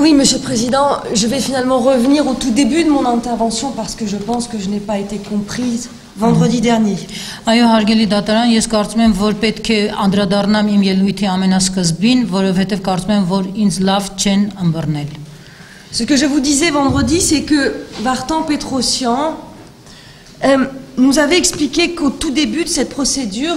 Oui, Monsieur le Président, je vais finalement revenir au tout début de mon intervention parce que je pense que je n'ai pas été comprise vendredi dernier. Այո, հարգելի դատարան, ես կարծում եմ, որ պետք է անդրադառնամ իմ ելույթի ամենասկզբին, որովհետև կարծում եմ, որ ինձ լավ չեն ըմբռնել։ Ce que je vous disais vendredi, c'est que Vartan Petrosian euh, nous avait expliqué qu'au tout début de cette procédure,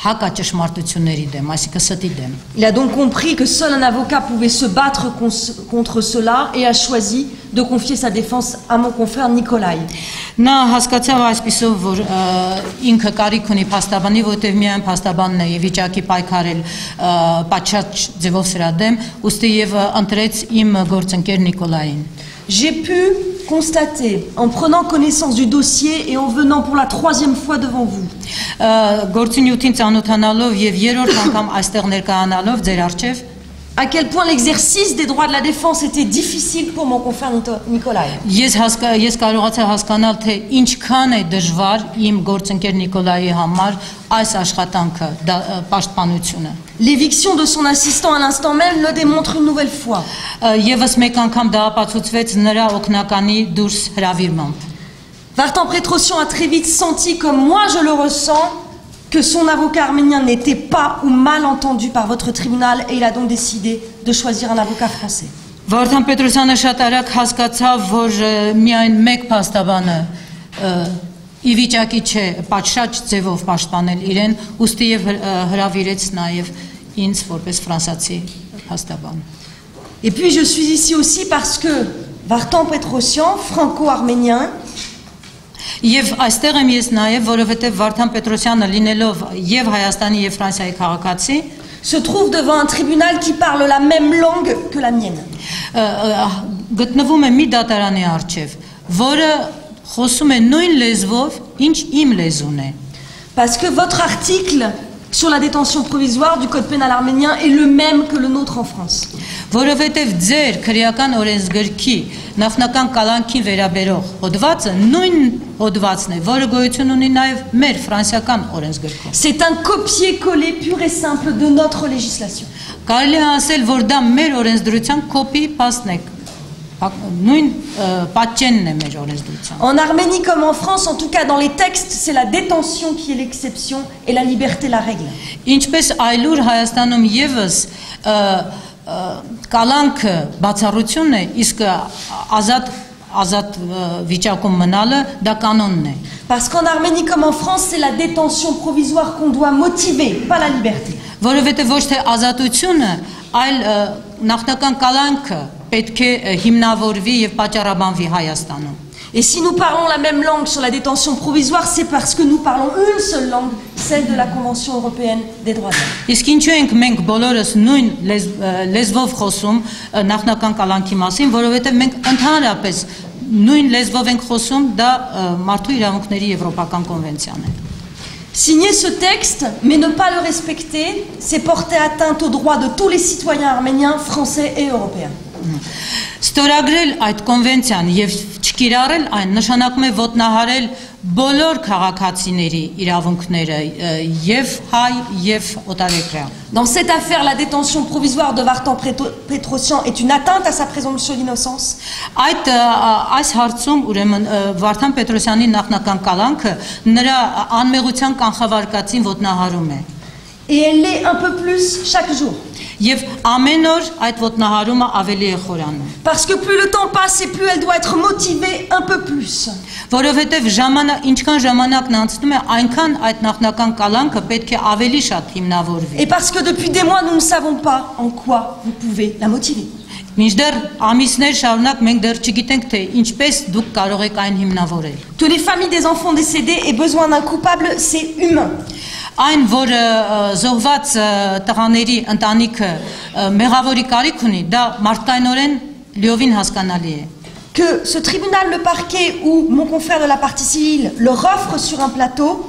հակաճշմարտությունների դեմ, այսինքն ստի դեմ։ Il a donc compris que seul un avocat pouvait se battre contre cela et a choisi de confier sa défense à mon confrère Nikolai. Նա հասկացավ այսպիսով, որ ինքը կարիք ունի փաստաբանի, որտեղ միայն փաստաբանն է եւ վիճակի պայքարել պատշաճ ձևով սրա դեմ, ուստի եւ ընտրեց իմ գործընկեր Նիկոլային։ J'ai pu constater, en prenant connaissance du dossier et en venant pour la troisième fois devant vous, Ը, Գործունյութին ծանոթանալով եւ երրորդ անգամ այստեղ ներկայանալով ձեր արչեւ à quel point l'exercice des droits de la défense était difficile pour mon confrère Nito- Nikolai. Ես հասկա ես կարողացա հասկանալ թե ինչքան է դժվար իմ գործընկեր Նիկոլայի համար այս աշխատանքը դա, ը, պաշտպանությունը L'éviction de son assistant à l'instant même le démontre une nouvelle fois. Ը, Եվս մեկ անգամ դա ապացուցվեց նրա օկնականի դուրս հravirmամբ Vartan Petrosian a très vite senti, comme moi je le ressens, que son avocat arménien n'était pas ou mal entendu par votre tribunal et il a donc décidé de choisir un avocat français. Վարդան Պետրոսյանը շատ արագ հասկացավ, որ ը, միայն մեկ փաստաբանը ը, ի վիճակի չէ պատշաճ ձևով պաշտպանել իրեն, ուստի եւ հր- ը, հրավիրեց նաեւ ինձ որպես ֆրանսացի փաստաբան։ Et puis je suis ici aussi parce que Vartan Petrosian, franco-arménien, Եվ այստեղ եմ ես նաև, որովհետև Վարդան Պետրոսյանը լինելով եւ Հայաստանի եւ Ֆրանսիայի քաղաքացի, se trouve devant un tribunal qui parle la même langue que la mienne. ը, ը, գտնվում է մի դատարանի արչեւ, որը խոսում է նույն լեզվով, ինչ իմ լեզուն է։ Parce que votre article sur la détention provisoire du code pénal arménien est le même que le nôtre en France. Որովհետև ձեր քրեական օրենսգրքի նախնական կալանքին վերաբերող հոդվածը նույն հոդվածն է, որը գոյություն ունի նաև մեր ֆրանսիական օրենսգրքում։ C'est un copier-coller pur et simple de notre législation. Կարելի է ասել, որ դա մեր օրենսդրության կոպի փաստն է։ En Arménie comme en France, en tout cas dans les textes, c'est la détention qui est l'exception et la liberté la règle. Ինչպես այլուր Հայաստանում եւս ը, ը, կալանքը բացառությունն է, իսկ ազատ ազատ ը, վիճակում մնալը դա կանոնն է։ Parce qu'en Arménie comme en France, c'est la détention provisoire qu'on doit motiver, pas la liberté. Որովհետև ոչ թե ազատությունը, Այլ նախնական կալանքը պետք է հիմնավորվի եւ պատճառաբանվի Հայաստանում։ Et si nous parlons la même langue sur la détention provisoire, c'est parce que nous parlons une seule langue, celle de la Convention européenne des droits de l'homme. Իսկ ինչու ենք մենք բոլորս նույն լեզվով խոսում նախնական կալանքի մասին, որովհետև մենք ընդհանրապես նույն լեզվով ենք խոսում, դա մարդու իրավունքների եվրոպական կոնվենցիան է։ Signer ce texte, mais ne pas le respecter, c'est porter atteinte aux droits de tous les citoyens arméniens, français et européens. Ստորագրել այդ կոնվենցիան եւ չկիրառել այն նշանակում է ոտնահարել բոլոր քաղաքացիների իրավունքները ը, եւ հայ եւ օտարերկրյա։ Dans cette affaire, la détention provisoire de Vartan Preto- Petrosian est une atteinte à sa présomption d'innocence. Այդ ը, այս հարցում ուրեմն ը, Վարդան Պետրոսյանի նախնական կալանքը նրա անմեղության կանխավարկածին ոտնահարում է։ Et elle l'est un peu plus chaque jour. Եվ ամեն օր այդ ոտնահարումը ավելի է խորանում։ Parce que plus le temps passe et plus elle doit être motivée un peu plus. Որովհետև ժամանակ ինչքան ժամանակն անցնում է, այնքան այդ նախնական կալանքը պետք է ավելի շատ հիմնավորվի։ Et parce que depuis des mois, nous ne savons pas en quoi vous pouvez la motiver. Մինչդեռ ամիսներ շարունակ մենք դեռ չգիտենք թե ինչպես դուք կարող եք այն հիմնավորել։ Que les familles des enfants décédés aient besoin d'un coupable, c'est humain. Այն, որ ը, զոհված ը, տղաների ընտանիքը ը, մեղավորի կարիք ունի, դա մարդկայնորեն լիովին հասկանալի է։ Que ce tribunal, le parquet ou mon confrère de la partie civile leur offre sur un plateau,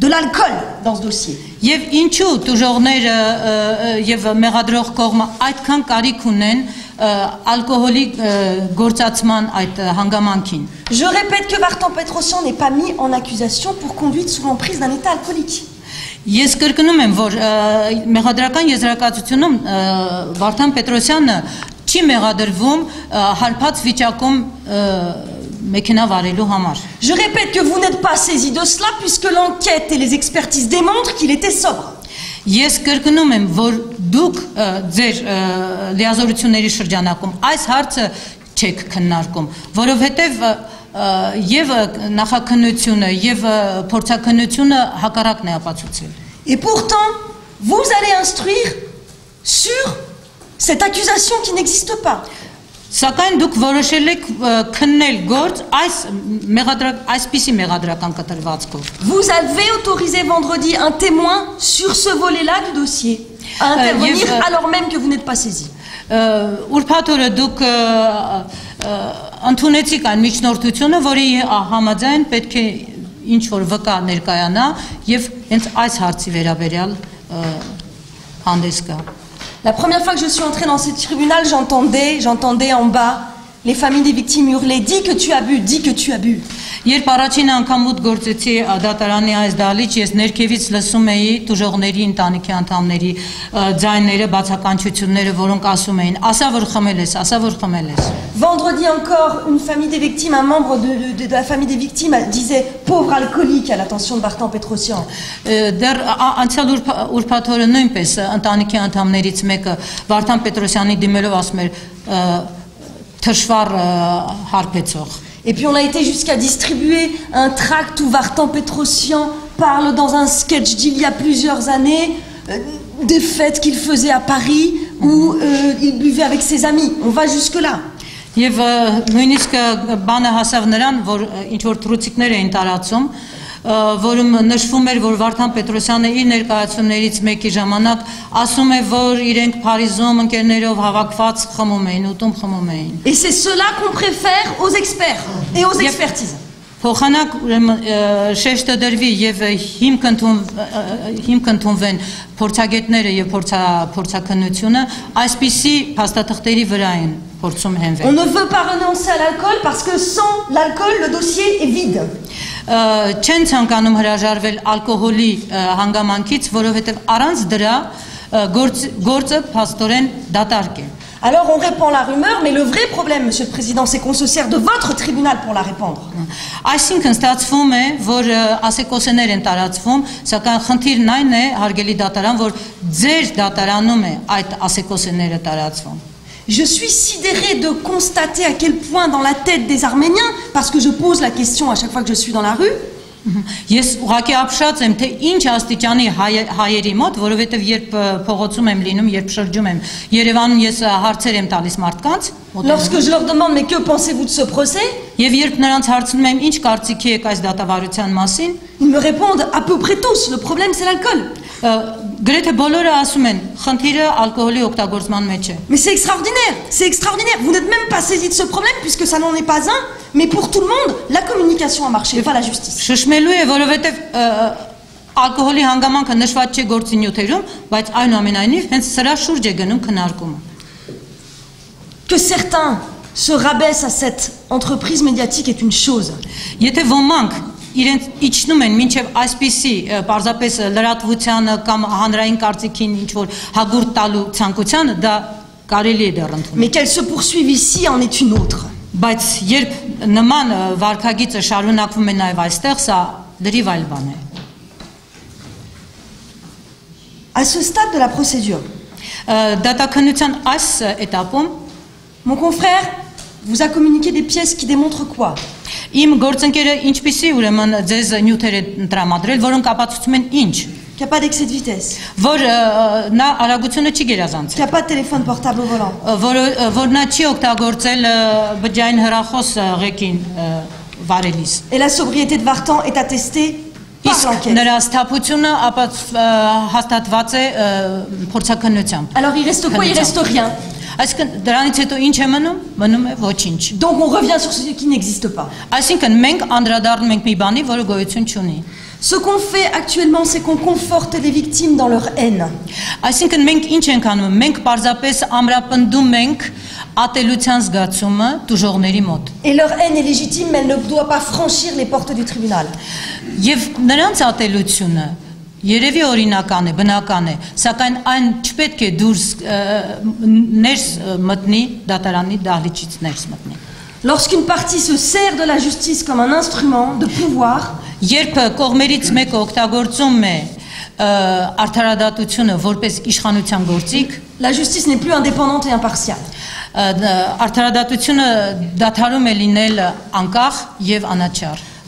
de l'alcool dans ce dossier Եվ ինչու տուժողները ը, ը, եւ մեղադրող կողմը այդքան կարիք ունեն ը, ալկոհոլի ը, գործածման այդ ը, հանգամանքին։ Je répète que Vartan Petrosian n'est pas mis en accusation pour conduite sous l'emprise d'un état alcoolique. Ես կրկնում եմ, որ ը, մեղադրական եզրակացությունում ը, Վարդան Պետրոսյանը չի մեղադրվում ը, հարբած վիճակում ը, մեքենա վարելու համար։ Je répète que vous n'êtes pas saisi de cela puisque l'enquête et les expertises démontrent qu'il était sobre. Ես կրկնում եմ, որ դուք ը, ձեր ը, լիազորությունների շրջանակում այս հարցը չեք քննարկում, որովհետև ը, ը, եւ ը, նախաքննությունը եւ ը, փորձաքննությունը հակառակն է ապացուցել։ Et pourtant, vous allez instruire sur cette accusation qui n'existe pas. Սակայն դուք որոշել եք քննել գործ այս մեղադրակ այսպիսի մեղադրական կտրվածքով։ Vous avez autorisé vendredi un témoin sur ce volet-là du dossier à intervenir alors même que vous n'êtes pas saisi. Ը, Ուրբաթորը դուք ընդունեցիք այն միջնորդությունը, որի համաձայն պետք է ինչ որ վկա ներկայանա եւ հենց այս հարցի վերաբերյալ հանդես գա։ La première fois que je suis entrée dans ce tribunal, j'entendais, j'entendais en bas les familles des victimes hurler Dis que tu as bu, dis que tu as bu. Երբ առաջին անգամ ուտ գործեցի ա, դատարանի այս դալիճ, ես ներքևից լսում էի տուժողների ընտանիքի անդամների ը, ձայները, բացականչությունները, որոնք ասում էին. «Ասա որ խմել ես, ասա որ խմել ես»։ Vendredi encore, une famille des victimes, un membre de, de- de la famille des victimes disait Pauvre alcoolique à l'attention de Bartan Petrosian. Ը, Դեռ ա- անցյալ ուրբ- ուրբաթ օրը նույնպես ը, ընտանիքի անդամներից մեկը Վարդան Պետրոսյանի դիմելով ասում էր ը, թշվառ ը, հարբեցող։ Et puis on a été jusqu'à distribuer un tract où Vartan Petrosian parle dans un sketch d'il y a plusieurs années euh, des fêtes qu'il faisait à Paris où euh, il buvait avec ses amis. On va jusque-là. Եվ ը, նույնիսկ ը, բանը հասավ նրան, որ ը, ինչ որ թրուցիկներ էին տարածում, ը, Որում նշվում էր, որ Վարդան Պետրոսյանը իր ներկայացումներից մեկի ժամանակ ասում է, որ իրենք Փարիզում ընկերներով հավաքված խմում էին, ուտում խմում էին։ Et c'est cela qu'on préfère aux experts et aux expertises. Փոխանակ ուրեմն շեշտը դրվի եւ հիմք ընդուն հիմք ընդունվեն փորձագետները եւ փորձա փորձակնությունը այսպիսի փաստաթղթերի վրա են փորձում On հենվել։ ne veut pas renoncer à l'alcool parce que sans l'alcool, le dossier est vide. Չեն ցանկանում հրաժարվել ալկոհոլի հանգամանքից, որովհետեւ առանց դրա գործը փաստորեն դատարկ է։ Alors on répand la rumeur, mais le vrai problème, Monsieur le Président, c'est qu'on se sert de votre tribunal pour la répandre. Այսինքն ստացվում է, որ ը, ասեկոսեներ են տարածվում, սակայն խնդիրն այն է, հարգելի դատարան, որ ձեր դատարանում է այդ ասեկոսեները տարածվում։ Je suis sidérée de constater à quel point dans la tête des Arméniens, parce que je pose la question à chaque fois que je suis dans la rue, Ես ուղղակի ապշած եմ, թե ինչ աստիճանի հայ- հայերի մոտ, որովհետև երբ փողոցում եմ լինում, երբ շրջում եմ Երևանում, ես հարցեր եմ տալիս մարդկանց, lorsque je leur demande mais que pensez-vous de ce procès, Եվ երբ նրանց հարցնում եմ, ինչ կարծիքի եք այս դատավարության մասին, ils me répondent à peu près tous, le problème c'est l'alcool. ը, գրեթե բոլորը ասում են, խնդիրը ալկոհոլի օգտագործման մեջ է։ Mais c'est extraordinaire, c'est extraordinaire. Vous n'êtes même pas saisi de ce problème puisque ça n'en est pas un, mais pour tout le monde, la communication a marché, pas la justice. Շշմելու է, որովհետև ը, ալկոհոլի հանգամանքը նշված չէ գործի նյութերում, բայց այնուամենայնիվ հենց սրա շուրջ է գնում քննարկումը։ Que certains se rabaisse à cette entreprise médiatique est une chose. Եթե ոմանք mais qu'elle se poursuive ici en est une autre. À ce stade de la procédure, mon confrère vous a communiqué des pièces qui démontrent quoi? Իմ գործընկերը ինչպիսի ուրեմն ձեզ նյութեր է տրամադրել որոնք ապացուցում են ինչ Qu'il n'y a pas d'excès de vitesse, որ նա արագությունը չի qu'il գերազանցել n'y a pas de téléphone portable au volant, որ որ նա չի օգտագործել հեռախոս ը, ղեկին վարելիս et la sobriété de Vartan est attestée իսկ նրա ստապությունը հաստատված է ը, փորձակնությամբ Alors il reste quoi Il reste rien. այսինքն դրանից հետո ինչ է մնում մնում է ոչինչ Donc on revient sur ce qui n'existe pas. այսինքն մենք անդրադառնում ենք մի բանի որը գոյություն չունի Ce qu'on fait actuellement, c'est qu'on conforte les victimes dans leur haine. Այսինքն մենք ինչ ենք անում։ Մենք պարզապես ամրապնդում ենք ատելության զգացումը դժողների մոտ։ Et leur haine est légitime, mais elle ne doit pas franchir les portes du tribunal. Եվ նրանց ատելությունը Երևի օրինական է, բնական է, սակայն այն չպետք է դուրս ներս մտնի դատարանի դահլիճից ներս մտնի։ Lorsqu'une partie se sert de la justice comme un instrument de pouvoir, Երբ կողմերից մեկը օգտագործում է արդարադատությունը որպես իշխանության գործիք, la justice n'est plus indépendante et impartiale. արդարադատությունը դադարում է լինել անկախ եւ անաչառ։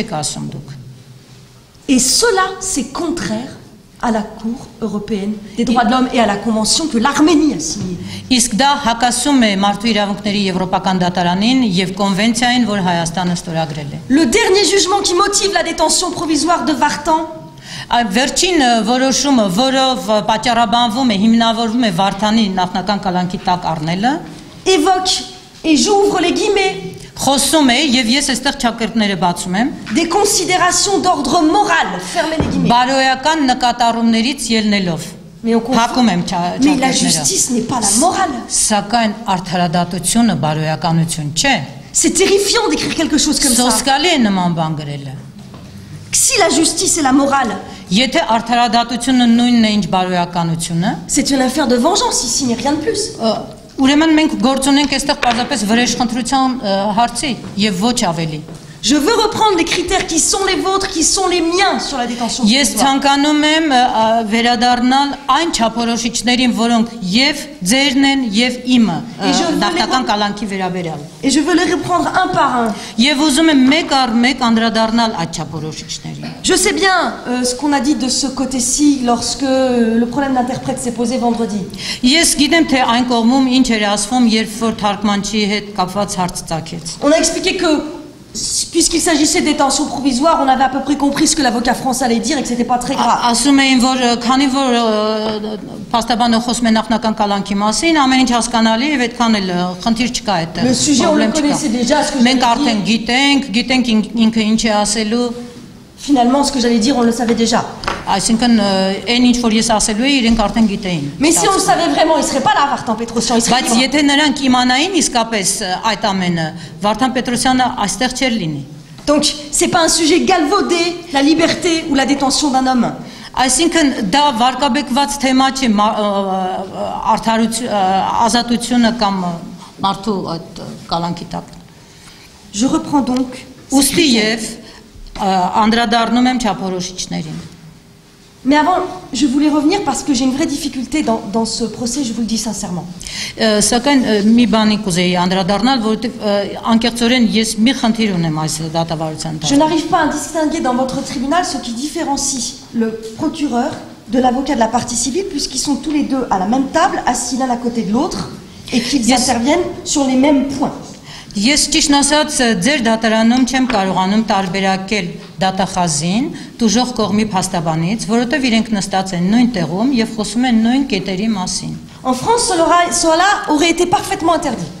Դուք դրա մասին չեք գրում, դուք այլևս չեք գրում եւ դրա մասին չեք ասում դուք։ Et cela, c'est contraire à la Cour européenne des droits de l'homme et à la convention que l'Arménie a signée. Իսկ դա հակասում է մարդու իրավունքների եվրոպական դատարանին եւ կոնվենցիային, որ Հայաստանը ստորագրել է։ Le dernier jugement qui motive la détention provisoire de Vartan Այդ վերջին ը, որոշումը, որով ը, պատճառաբանվում է, հիմնավորվում է Վարդանի նախնական կալանքի տակ առնելը, évoque, et j'ouvre les guillemets, խոսում է եւ ես այստեղ ճակերտները բացում եմ, des considérations d'ordre moral, fermez les guillemets. բարոյական նկատառումներից ելնելով։ Mais, on confond- Փակում եմ չա- Mais la ճակերտները։ justice n'est pas la morale. Սակայն արդարադատությունը բարոյականություն չէ։ C'est terrifiant d'écrire quelque chose comme ça. Սոսկալի է նման բան գրելը։ Si la justice est la morale, Եթե արդարադատությունը նույնն է ինչ բարոյականությունը, c'est une affaire de vengeance ici, mais rien de plus. Ուրեմն մենք գործ ունենք այստեղ պարզապես վրեժխնդրության հարցի եւ ոչ ավելի։ Je veux reprendre les critères qui sont les vôtres, qui sont les miens sur la détention. Ես ցանկանում եմ վերադառնալ այն չափորոշիչներին, որոնք եւ ձերն են եւ իմը les- կալանքի վերաբերյալ։ Et je veux les reprendre un par un. Եվ ուզում եմ մեկ առ մեկ անդրադառնալ այդ չափորոշիչներին։ Je sais bien euh, ce qu'on a dit de ce côté-ci lorsque euh, le problème d'interprète s'est posé vendredi. Ես գիտեմ թե այն կողմում ինչ էր ասվում, երբ որ թարգմանչի հետ կապված հարց ցակեց։ On a expliqué que puisqu'il s'agissait de détention provisoire, on avait à peu près compris ce que l'avocat français allait dire et que c'était pas très grave. Ա- Ասում էին, որ ը, քանի որ ը, փաստաբանը խոսում է նախնական կալանքի մասին, ամեն ինչ հասկանալի է, եւ այդքան էլ ը, խնդիր չկա այդտեղ։ Le sujet, on le պրոբլեմ չկա։ connaissait déjà, ce que Մենք j'avais արդեն dit. գիտենք, գիտենք ին- ինքը ինչ է ասելու, Finalement, ce que j'allais dire, on le savait déjà. այսինքն ը, այն ինչ որ ես ասելու էի, իրենք արդեն գիտեին։ Mais si on le savait vraiment, il serait pas là, Vartan Petrosian. Il serait Բայց libre. եթե նրանք իմանային իսկապես ը, այդ ամենը, Վարդան Պետրոսյանը այստեղ չէր լինի։ Donc, c'est pas un sujet galvaudé, la liberté ou la détention d'un homme. Այսինքն դա վարկաբեկված թեմա չի մա- ը, ը, արդարություն ը, ազատությունը կամ ը, մարդու այդ ը, կալանքի տակ։ Je reprends donc. ces Ոստի critères. եւ ը, անդրադառնում եմ չափորոշիչներին։ Mais avant, je voulais revenir parce que j'ai une vraie difficulté dans, dans ce procès, je vous le dis sincèrement. Ը, Սակայն ը, մի բանի կուզեի անդրադառնալ, որովհետեւ ը, անկեղծորեն ես մի խնդիր ունեմ այս դատավարության Je տակ։ n'arrive pas à distinguer dans votre tribunal ce qui différencie le procureur de l'avocat de la partie civile, puisqu'ils sont tous les deux à la même table, assis l'un à côté de l'autre, et qu'ils Yes. interviennent sur les mêmes points. Ես ճիշտ ասած ձեր դատարանում չեմ կարողանում տարբերակել դատախազին դժող կողմի փաստաբանից, որովհետև իրենք նստած են նույն տեղում եւ խոսում են նույն կետերի մասին։ En France, cela aurait été parfaitement interdit.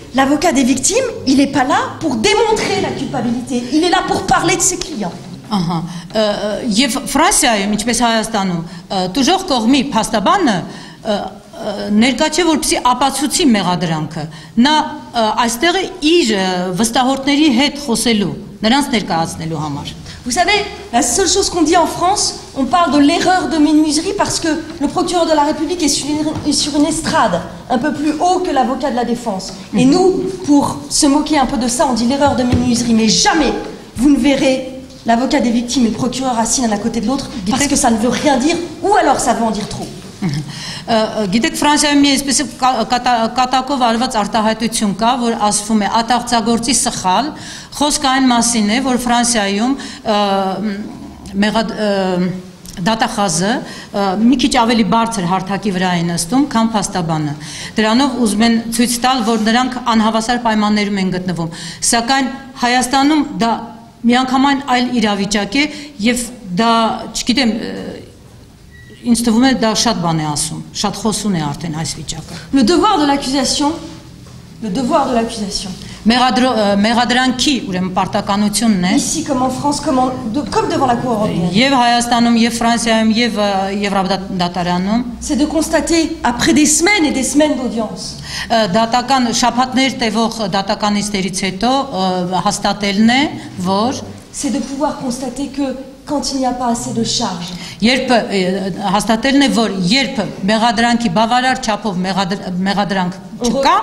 l'avocat des victimes, il n'est pas là pour démontrer la culpabilité. Il est là pour parler de ses clients. Ահա ը, ը, եւ Ֆրանսիայում ինչպես Հայաստանում ը, դժող կողմի փաստաբանը ը, ը, ներկա չէ որպեսի ապացուցի մեղադրանքը նա ը, այստեղ է իր ը, վստահորդների հետ խոսելու նրանց ներկայացնելու համար vous savez, la seule chose qu'on dit en France, on parle de l'erreur de menuiserie parce que le procureur de la République est sur une, est sur une estrade, un peu plus haut que l'avocat de la défense. Et nous, pour se moquer un peu de ça, on dit l'erreur de menuiserie. Mais jamais vous ne verrez l'avocat des victimes et le procureur assis l'un à côté de l'autre parce que ça ne veut rien dire ou alors ça veut en dire trop. Գիտեք Ֆրանսիայում մի այսպես կա- կատա- կատակով արված արտահայտություն կա, որ ասվում է ատաղծագործի սխալ, խոսքը այն մասին է, որ Ֆրանսիայում ը, մ, մեղադ ը, դատախազը մի քիչ ավելի բարձր հարթակի վրա է նստում, քան փաստաբանը։ Դրանով ուզում են ցույց տալ, որ նրանք անհավասար պայմաններում են գտնվում։ Սակայն Հայաստանում դա միանգամայն այլ իրավիճակ է եւ դա, չգիտեմ, Ինձ թվում է դա շատ բան է ասում, շատ խոսուն է արդեն այս վիճակը։ Le devoir de l'accusation, le devoir de l'accusation, Մեղադրո ը, մեղադրանքի ուրեմն պարտականությունն է ici comme en France, comme, en- de- comme devant la Cour européenne, եւ Հայաստանում եւ Ֆրանսիայում եւ ը, Եվրոպադատարանում c'est de constater, après des semaines et des semaines d'audience, ը, դատական շփատներ տևող դատականիստերից հետո ը, հաստատելն է, որ c'est de pouvoir constater que quand il n'y a pas assez de charges, երբ ը, հաստատելն է, որ երբ մեղադրանքի բավարար չափով մեղադր- մեղադրանք on, re- չկա,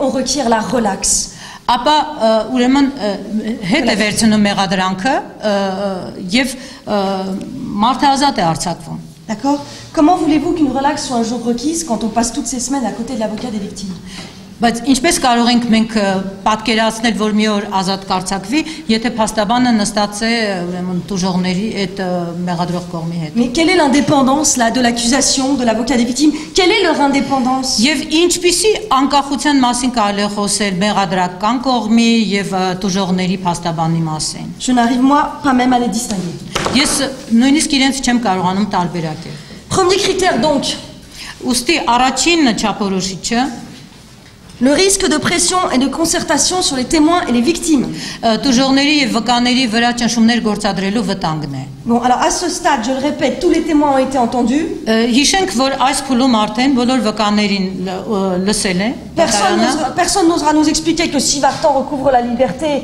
on requiert la relaxe. ապա ը, ուրեմն ը, հետ է վերցնում մեղադրանքը ը, ը, եւ ը, մարդը ազատ է արձակվում D'accord Comment voulez-vous qu'une relaxe soit un jour requise quand on passe toutes ces semaines à côté de l'avocat des victimes Բայց ինչպես կարող ենք մենք պատկերացնել որ մի օր ազատ կարծակվի եթե փաստաբանը նստած է ուրեմն դժողների այդ մեղադրող կողմի հետ Mais quelle est l'indépendance là de l'accusation, de l'avocat des victimes? Quelle est leur indépendance? Եվ ինչպիսի անկախության մասին կարելի է խոսել մեղադրական կողմի եւ ը, դժողների փաստաբանի մասին Je n'arrive moi pas même à les distinguer. ես նույնիսկ իրենց չեմ կարողանում տարբերակել Premier critère donc, ուստի առաջին չափորոշիչը Le risque de pression et de concertation sur les témoins et les victimes. Bon, alors à ce stade, je le répète, tous les témoins ont été entendus. Personne n'osera nous expliquer que si Vartan recouvre la liberté,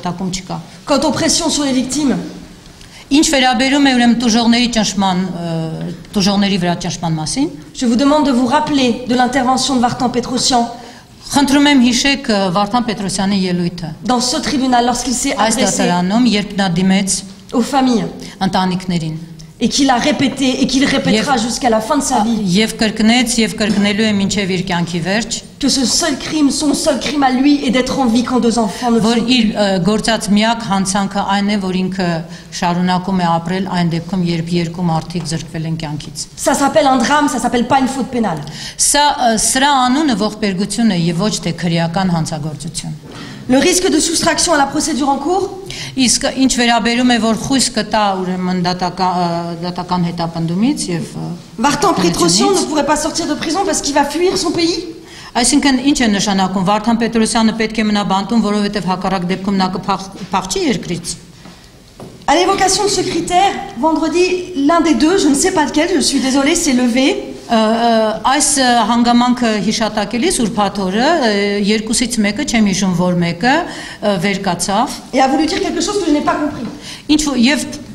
հիշատակում չկա։ Quant aux pressions sur les victimes, Ինչ վերաբերում է ուրեմն տուժողների ճնշման, ը, տուժողների վրա ճնշման մասին, je vous demande de vous rappeler de l'intervention de Vartan Petrosian խնդրում եմ հիշեք ը, Վարդան Պետրոսյանի ելույթը dans ce tribunal lorsqu'il s'est այս adressé դատարանում, երբ նա դիմեց aux familles ընտանիքներին et qu'il a répété et qu'il répétera jusqu'à la fin de sa vie եւ կրկնեց եւ կրկնելու է մինչեւ իր կյանքի վերջ, que ce seul crime, son seul crime à lui est d'être en vie quand deux enfants ne որ sont իր ը, գործած միակ հանցանքը այն է, որ ինքը շարունակում է ապրել այն դեպքում, երբ երկու մարդիկ զրկվել են կյանքից։ Ça s'appelle un drame, ça s'appelle pas une faute pénale. Սա ը, սրա անունը ողբերգություն է եւ ոչ թե քրեական հանցագործություն։ Le risque de soustraction à la procédure en cours, Իսկ ինչ վերաբերում է որ խույս կտա ուրեմն դատական ը, դատական հետապնդումից եւ ը, Vartan Connaît Petrosian Johnny. ne pourrait pas sortir de prison parce qu'il va fuir son pays. Այսինքն ինչ է նշանակում Վարդան Պետրոսյանը պետք է մնա բանտում, որովհետև հակառակ դեպքում նա կփախչի երկրից։ À l'évocation de ce critère, vendredi, l'un des deux, je ne sais pas lequel, je suis désolée, s'est levé Ը, ը, Այս ը, հանգամանքը հիշատակելի Սուրբաթորը երկուսից մեկը, չեմ հիշում որ մեկը, ը, վեր կացավ et a voulu dire quelque chose que je n'ai pas compris. Ինչ որ- եւ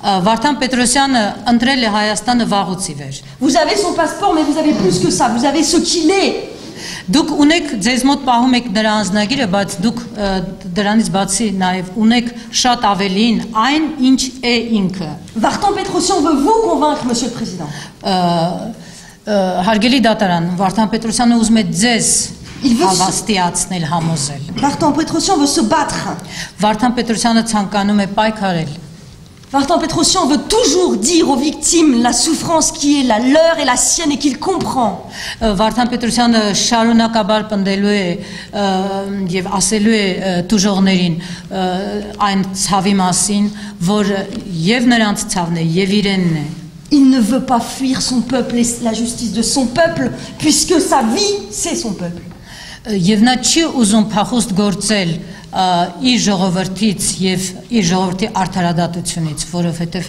Ը, Վարդան Պետրոսյանը ընտրել է Հայաստանը վաղուց ի վեր։ Vous avez son passeport, mais vous avez plus que ça. Vous avez ce qu'il est. Դուք ունեք ձեզ մոտ պահում եք նրա անձնագիրը, բայց դուք ը, դրանից բացի նաև ունեք շատ ավելին այն, ինչ է ինքը։ Vartan Petrosian veut vous convaincre, Monsieur le Président. Ը, ը, Հարգելի դատարան, Վարդան Պետրոսյանը ուզում է ձեզ Il veut- հավաստիացնել, համոզել։ Vartan Petrosian veut se battre. Վարդան Պետրոսյանը ցանկանում է պայքարել։ Vartan Petrosian veut toujours dire aux victimes la souffrance qui est la leur et la sienne et qu'il comprend. Ը, Վարդան Պետրոսյանը շարունակաբար պնդելու է ը, եւ ասելու է ը, տուժողներին ը, այն ցավի մասին, որ եւ նրանց ցավն է եւ իրենն է։ Il ne veut pas fuir son peuple et la justice de son peuple, puisque sa vie, c'est son peuple. Եվ նա չի ուզում փախուստ գործել իր ժողովրդից եւ իր ժողովրդի արդարադատությունից, որովհետեւ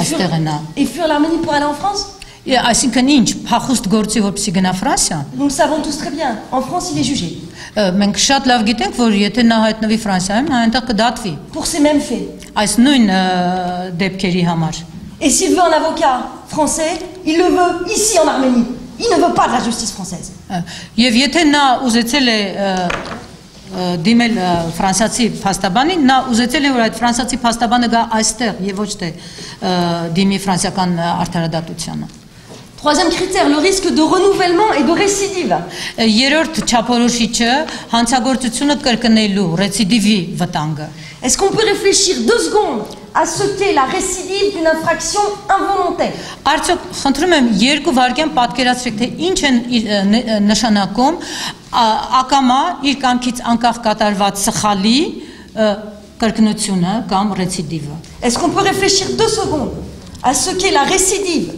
այստեղ է նա։ et fuir l'Arménie pour aller en France Այսինքն ինչ, փախուստ գործի որպեսի գնա Ֆրանսիա։ Nous savons tous très bien. En France, il est jugé Մենք շատ լավ գիտենք, որ եթե նա հայտնվի Ֆրանսիայում, նա այնտեղ կդատվի։ pour ces mêmes faits. Այս նույն դեպքերի համար։ Et s'il veut un avocat français, il le veut ici en Arménie. Il ne veut pas de la justice française. Եվ եթե նա ուզեցել է դիմել ֆրանսիացի փաստաբանին, նա ուզեցել է որ այդ ֆրանսիացի փաստաբանը գա այստեղ եւ ոչ թե դիմի ֆրանսիական արդարադատությանը։ Troisième critère, le risque de renouvellement et de récidive. Երրորդ չափորոշիչը հանցագործությունը կրկնելու ռեցիդիվի վտանգը։ Est-ce qu'on peut réfléchir deux secondes à ce qu'est la récidive d'une infraction involontaire Արդյոք խնդրում եմ երկու վայրկյան պատկերացրեք թե ինչ են իր, ը, ն- ը, նշանակում ա- ակամա իր կամքից անկախ կատարված սխալի ը, կրկնությունը կամ ռեցիդիվը։ Est-ce qu'on peut réfléchir deux secondes à ce qu'est la récidive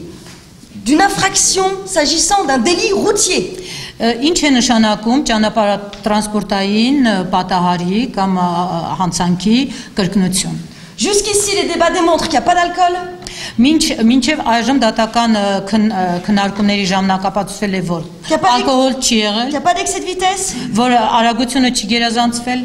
d'une infraction s'agissant d'un délit routier Ը, Ինչ է նշանակում ճանապարհատրանսպորտային պատահարի կամ հանցանքի կրկնություն։ Jusqu'ici, les débats démontrent qu'il n'y a pas d'alcool, Մինչ մինչև այժմ դատական քննարկումների ժամանակ ապացուցվել է որ ալկոհոլ չի qu'il եղել, n'y a pas d'excès de vitesse որ արագությունը չի գերազանցվել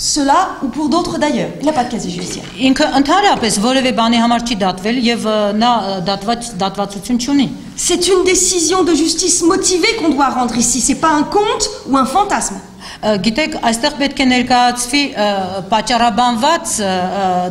cela ou pour d'autres d'ailleurs. Il n'a pas de casier judiciaire. Ինքը ընդհանրապես որևէ բանի համար չի դատվել եւ ը, նա ը, դատված դատվածություն չունի։ C'est une décision de justice motivée qu'on doit rendre ici. C'est pas un conte ou un fantasme. Գիտեք, այստեղ պետք է ներկայացվի պատճառաբանված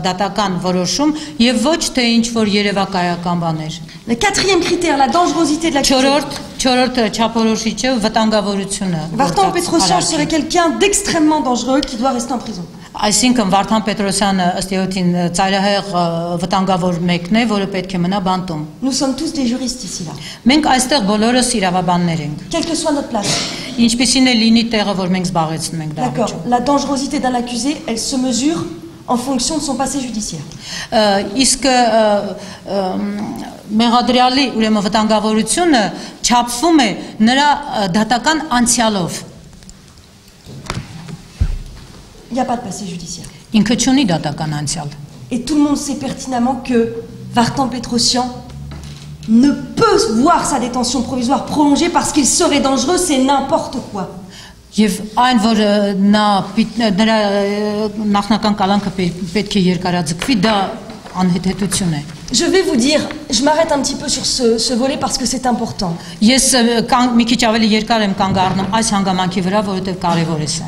դատական որոշում եւ ոչ թե ինչ որ երևակայական բաներ։ Le quatrième critère, la dangerosité de la Չորրորդ, չորրորդ չափորոշիչը վտանգավորությունը։ Vartan արարքի։ serait quelqu'un d'extrêmement dangereux qui doit rester en prison. Այսինքն Վարդան Պետրոսյանը ըստ էության ծայրահեղ վտանգավոր մեկն է, որը պետք է մնա բանտում։ Nous sommes tous des juristes ici, là. Մենք այստեղ բոլորս իրավաբաններ ենք։ Quelle que soit notre place. Ինչպիսին է լինի տեղը, որ մենք զբաղեցնում ենք D'accord. դահլիճում։ La dangerosité d'un accusé, elle se mesure en fonction de son passé judiciaire. Իսկ մեղադրյալի ուրեմն վտանգավորությունը չափվում է նրա դատական անցյալով։ Il n'y a pas de passé judiciaire. Ինքը չունի դատական անցյալ։ Et tout le monde sait pertinemment que Vartan Petrosian ne peut voir sa détention provisoire prolongée parce qu'il serait dangereux, c'est n'importe quoi. Եվ այն որ ը, նա պիտ- նրա ը, նախնական կալանքը պե- պետք է երկարաձգվի, դա անհետեթություն է։ Je vais vous dire, je m'arrête un petit peu sur ce, ce volet parce que c'est important. Ես ը, կան, մի քիչ ավելի երկար եմ կանգ առնում այս հանգամանքի վրա, որովհետև կարևոր է սա։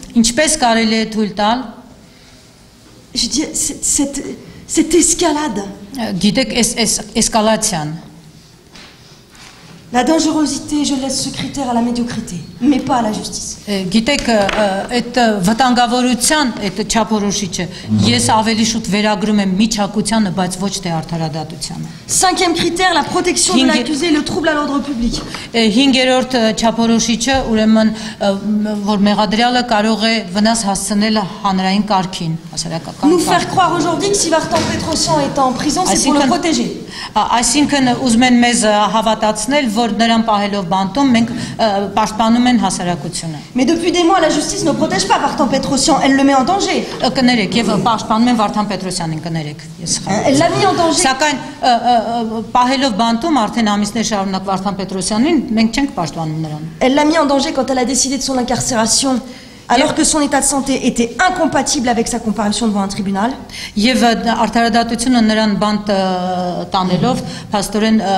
Ինչպես կարելի է թույլ տալ? Je dis, cette, cette- escalade. Գիտեք այս այս էսկալացիան La dangerosité, je laisse ce critère à la médiocrité, mais pas à la justice. Ը, Գիտեք, ը, այդ ը, վտանգավորության այդ չափորոշիչը ես ավելի շուտ վերագրում եմ միջակությանը, բայց ոչ թե արդարադատությանը։ Cinquième critère, la protection de King- l'accusé et le trouble à l'ordre public. Ը, Հինգերորդ ը, չափորոշիչը ուրեմն ը, մ- որ մեղադրյալը կարող է վնաս հասցնել հանրային կարգին, հասարակական Nous կարգին։ faire croire aujourd'hui que si Vartan Petrosian est en prison, c'est pour le Այսինքն- protéger. Ա- Այսինքն ուզում են մեզ ը, հավատացնել, որ նրան պահելով բանտում մենք ը, պաշտպանում են հասարակությունը։ Mais depuis des mois, la justice ne protège pas Vartan Petrosian, elle le met en danger. Ը, Կներեք եւ պաշտպանում են Վարդան Պետրոսյանին, կներեք, ես սխալ։ Elle l'a mis en danger. Սակայն ը, ը, ը, պահելով բանտում արդեն ամիսներ շարունակ Վարդան Պետրոսյանին մենք չենք պաշտպանում նրան։ Elle l'a mis en danger quand elle a décidé de son incarcération, alors que son état de santé était incompatible avec sa comparution devant un tribunal. Եվ ը, արդարադատությունը նրան բանտ ը, տանելով փաստորեն ը,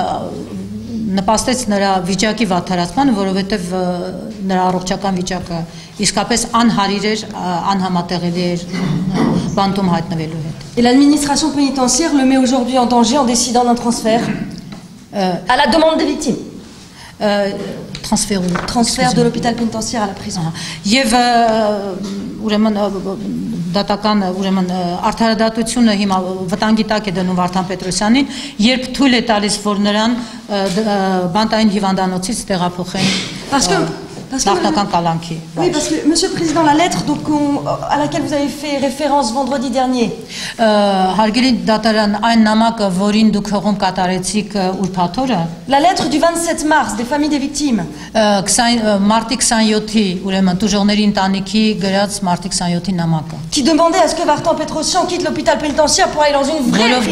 նպաստեց նրա վիճակի վատթարացմանը, որովհետև ը, նրա առողջական վիճակը իսկապես անհարիր էր, ը, անհամատեղելի էր ը, բանտում հայտնվելու հետ։ Et l'administration pénitentiaire le met aujourd'hui en danger en décidant d'un transfert Ը, à la demande des victimes. Transfert ու Transfert de l'hôpital pénitentiaire à la prison. Ը, ուրեմն դատական ուրեմն արդարադատությունը հիմա վտանգի տակ է դնում Վարդան Պետրոսյանին, երբ թույլ է տալիս, որ նրան բանտային հիվանդանոցից տեղափոխեն Parce que- Parce que, oui, parce que, Monsieur le Président, la lettre à laquelle vous avez fait référence vendredi dernier. La lettre du 27 mars des familles des victimes. Qui demandait à ce que Vartan Petrosyan quitte l'hôpital pénitentiaire pour aller dans une vraie prison.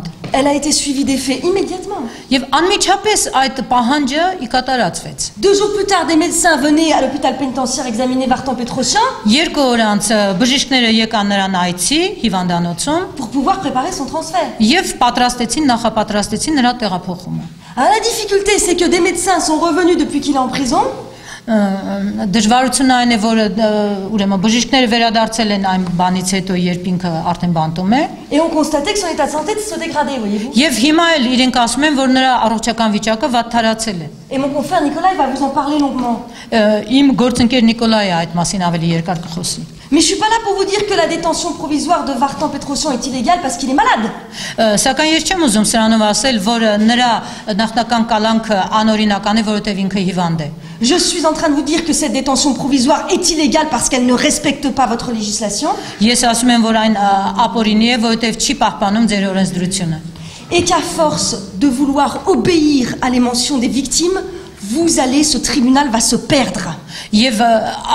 նրանք պահանջում էին, որպեսի նա նրան ը, դուրս բերեն ը, ը, հիվանդանոցից եւ տանեն իսկական բանտ։ Elle a été suivie des faits immédiatement. Եվ անմիջապես այդ պահանջը ի կատարածվեց։ Deux jours plus tard, des médecins venaient à l'hôpital pénitentiaire examiner Vartan Petrosian Երկու օր անց ը, բժիշկները եկան նրան այցի հիվանդանոցում pour pouvoir préparer son transfert. եւ պատրաստեցին նախապատրաստեցին նրա տեղափոխումը։ Ah, la difficulté, c'est que des médecins sont revenus depuis qu'il est en prison Ը, ը, Դժվարությունը այն է, որ ուրեմն բժիշկները վերադարձել են այն բանից հետո, երբ ինքը արդեն բանտում է, et ont constaté que son état de santé se dégradait, voyez-vous. եւ հիմա էլ իրենք ասում են, որ նրա առողջական վիճակը վատթարացել է։ Et mon confrère Nicolas va vous en parler longuement. Իմ գործընկեր Նիկոլայը այդ մասին ավելի երկար կխոսի։ Mais je suis pas là pour vous dire que la détention provisoire de Vartan Petrosian est illégale parce qu'il est malade. Ը, Սակայն ես չեմ ուզում սրանով ասել, որ ը, նրա նախնական կալանքը անօրինական է, որովհետև ինքը հիվանդ է։ Je suis en train de vous dire que cette détention provisoire est illégale parce qu'elle ne respecte pas votre législation Ես ասում եմ, որ այն ը, ապօրինի է, որովհետև չի պահպանում ձեր օրենսդրությունը։ et qu'à force de vouloir obéir à les mentions des victimes, vous allez, ce tribunal va se perdre. Եվ ը,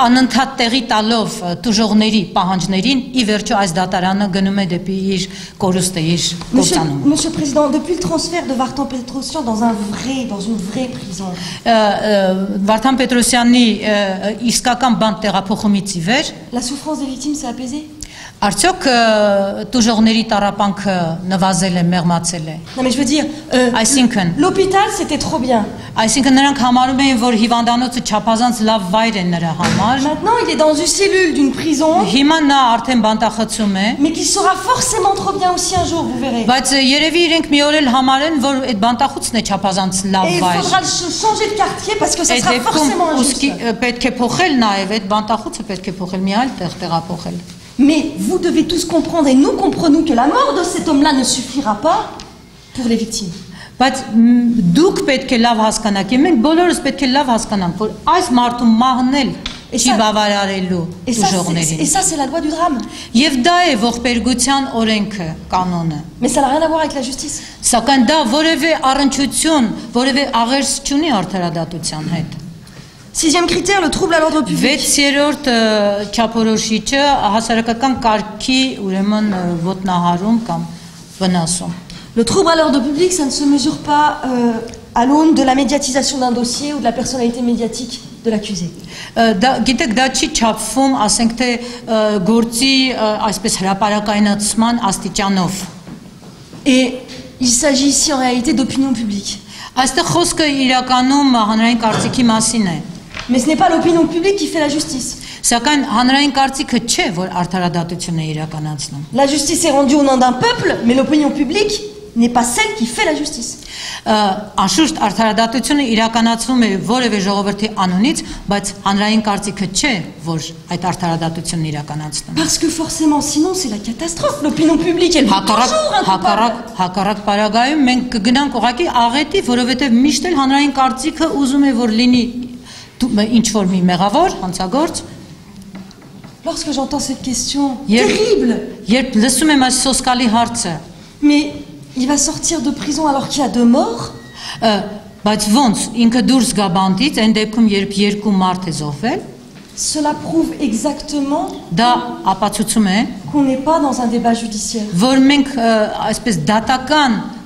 անընդհատ տեղի տալով ը, տուժողների պահանջներին ի վերջո այս դատարանը գնում է դեպի իր կորուստը, իր Monsieur, կործանումը։ Monsieur le Président, depuis le transfert de Vartan Petrosian dans un vrai, dans une vraie prison, Ը, ը, Վարդան Պետրոսյանի ը, իսկական բանտ տեղափոխումից ի վեր la souffrance des victimes s'est apaisée ը, Արդյոք ը, տուժողների տարապանքը նվազել է, մեղմացել է։ Non mais je veux dire, euh, Այսինքն, l'hôpital c'était trop bien. այսինքն նրանք համարում էին, որ հիվանդանոցը չափազանց լավ վայր է նրա համար։ Maintenant il est dans une cellule d'une prison, Հիմա նա արդեն բանտախցում է, mais qui sera forcément trop bien aussi un jour, vous verrez. բայց երևի իրենք մի օր էլ համարեն, որ այդ բանտախուցն է չափազանց լավ Et il վայր։ faudra ch- changer de quartier parce que ça Այդ sera դեպքում forcément ուստի injuste. ը, պետք է փոխել նաև այդ բանտախուցը պետք է փոխել մի այլ տեղ տեղափոխել։ Mais vous devez tous comprendre et nous comprenons que la mort de cet homme-là ne suffira pas pour les victimes. Բայց մ, դուք պետք է լավ հասկանաք, եւ մենք բոլորս պետք է լավ հասկանանք, որ այս մարդու մահնել Et չի ça- բավարարելու Et ça, c'est- et դժողներին։ ça c'est la loi du drame. Եվ դա է ողբերգության օրենքը, կանոնը։ Mais ça n'a rien à voir avec la justice. Սակայն դա որևէ առնչություն, որևէ աղերս չունի արդարադատության հետ։ Sixième critère, le trouble à l'ordre public. 6-րդ չափորոշիչը հասարակական կարգի ուրեմն ը, ոտնահարում կամ վնասում։ Le trouble à l'ordre public, ça ne se mesure pas euh, à l'aune de la médiatisation d'un dossier ou de la personnalité médiatique de l'accusé. Ը, Դա գիտեք, դա չի չափվում, ասենք թե ը, գործի ը, այսպես հրաապարակայնացման աստիճանով։ Et il s'agit ici en réalité d'opinion publique. Այստեղ խոսքը իրականում հանրային կարծիքի մասին է։ Mais ce n'est pas l'opinion publique qui fait la justice. Սակայն հանրային կարծիքը չէ, որ արդարադատություն է իրականացնում։ La justice est rendue au nom d'un peuple, mais l'opinion publique n'est pas celle qui fait la justice. Ը, Անշուշտ արդարադատությունը իրականացվում է որևէ ժողովրդի անունից, բայց հանրային կարծիքը չէ, որ այդ արդարադատությունն իրականացնում։ Parce que forcément, sinon c'est la catastrophe. L'opinion publique, elle veut Հակառակ toujours un հակառակ coupable. հակառակ պարագայում մենք կգնանք ուղակի աղետի, որովհետև միշտ էլ հանրային կարծիքը ուզում է որ լինի դու- ինչ որ մի մեղավոր, հանցագործ, Lorsque j'entends cette question. Hier- terrible, երբ լսում եմ այս սոսկալի հարցը, mais il va sortir de prison alors qu'il y a deux morts, ը, բայց ոնց ինքը դուրս գա բանտից, այն դեպքում երբ երկու մարդ է զոհվել, cela prouve exactement դա ապացուցում է, qu'on n'est pas dans un débat judiciaire. որ մենք ը, այսպես դատական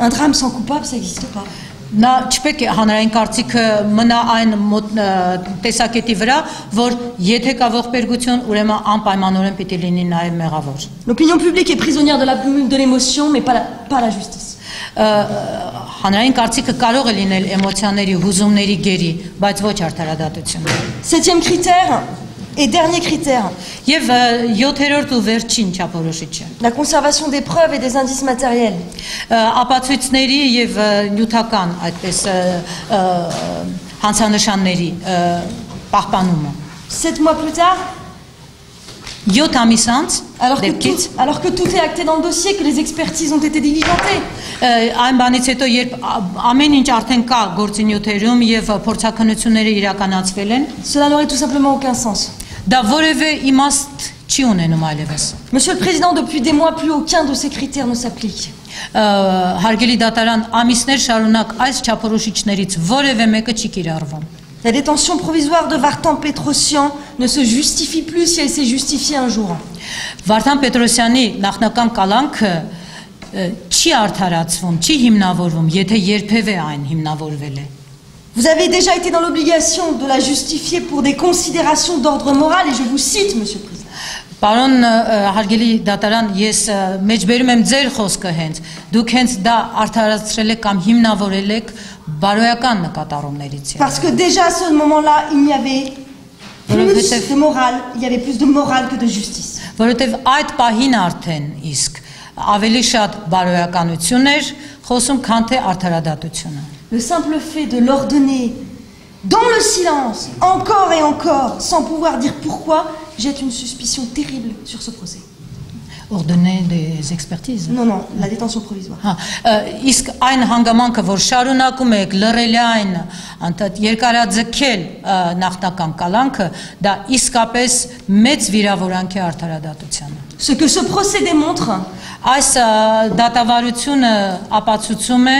un drame sans coupable, ça n'existe pas. Նա չպետք է հանրային կարծիքը մնա այն տեսակետի վրա, որ եթե կա ողբերգություն, ուրեմն անպայմանորեն պիտի լինի նաև մեղավոր։ L'opinion publique est prisonnière de la de l'émotion, mais pas la, pas la justice. Հանրային կարծիքը կարող է լինել էմոցիաների, հուզումների գերի, բայց ոչ արդարադատություն։ Septième critère et dernier critère, Եվ ը, 7-րդ ու վերջին չափորոշիչը։ la conservation des preuves et des indices matériels. Ը, ապացույցների եւ ը, նյութական այդպես ը, ը, հանցանշանների ը, pahpanումը։ Sept mois plus tard, 7 ամիս անց alors que, դեպքից tout, alors que tout est acté dans le dossier, que les expertises ont été diligentées, ը, այն բանից հետո երբ ա- ամեն ինչ արդեն կա գործինյութերում եւ փորձակնությունները իրականացվել են, cela n'aurait tout simplement aucun sens. Դա որևէ իմաստ չի ունենում այլևս։ Monsieur le Président, depuis des mois, plus aucun de ces critères ne s'applique. Հարգելի դատարան ամիսներ շարունակ այս չափորոշիչներից որևէ մեկը չի կիրառվում։ La détention provisoire de Vartan Petrosian ne se justifie plus si elle s'est justifiée un jour. Վարդան Պետրոսյանի նախնական կալանքը չի արդարացվում, չի հիմնավորվում, եթե երբևէ այն հիմնավորվել է։ Vous avez déjà été dans l'obligation de la justifier pour des considérations d'ordre moral, et je vous cite, Monsieur le Président. Պարոն ը, հարգելի դատարան, ես ը, մեջբերում եմ ձեր խոսքը հենց։ Դուք հենց դա արդարացրել եք կամ հիմնավորել եք բարոյական նկատառումներից։ ելնելով։ Parce que déjà à ce moment-là, il y avait Voilà, plus peut-être- de morale, il y avait plus de morale que de justice. Որովհետև այդ պահին արդեն իսկ ավելի շատ բարոյականություն էր խոսում, քան թե արդարադատությունը։ Le simple fait de l'ordonner dans le silence, encore et encore, sans pouvoir dire pourquoi, jette une suspicion terrible sur ce procès. ordonner des expertises։ Non, non, la détention provisoire. Հա, ը, իսկ այն հանգամանքը, որ շարունակում եք լռելի այն անդադ երկարաձգել ը, նախնական կալանքը, դա իսկապես մեծ վիրավորանք է արդարադատությանը։ Ce que ce procès démontre, Այս ը, դատավարությունը ապացուցում է,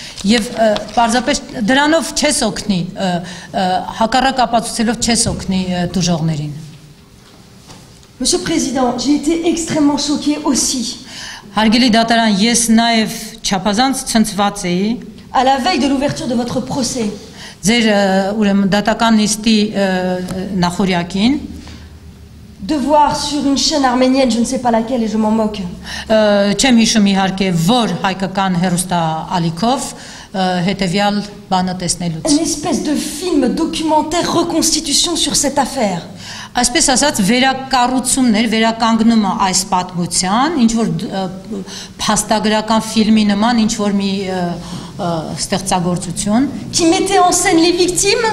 Եվ պարզապես դրանով չես օգնի, հակառակ ապացուցելով չես օգնի ը, դժողներին։ Monsieur le Président, j'ai été extrêmement choquée aussi. Հարգելի դատարան, ես նաև չափազանց ցնցված էի À la veille de l'ouverture de votre procès, ձեր ուրեմն դատական նիստի նախորյակին de voir sur une chaîne arménienne, je ne sais pas laquelle et je m'en moque, ը, չեմ հիշում իհարկե որ հայկական հերոստա ալիքով ը, հետևյալ բանը տեսնելուց une espèce de film documentaire reconstitution sur cette affaire. Այսպես ասած վերակառուցումներ, վերականգնումը այս պատմության, ինչ որ դ- ը, փաստագրական ֆիլմի նման ինչ որ մի ը, ը, ստեղծագործություն, qui mettait en scène les victimes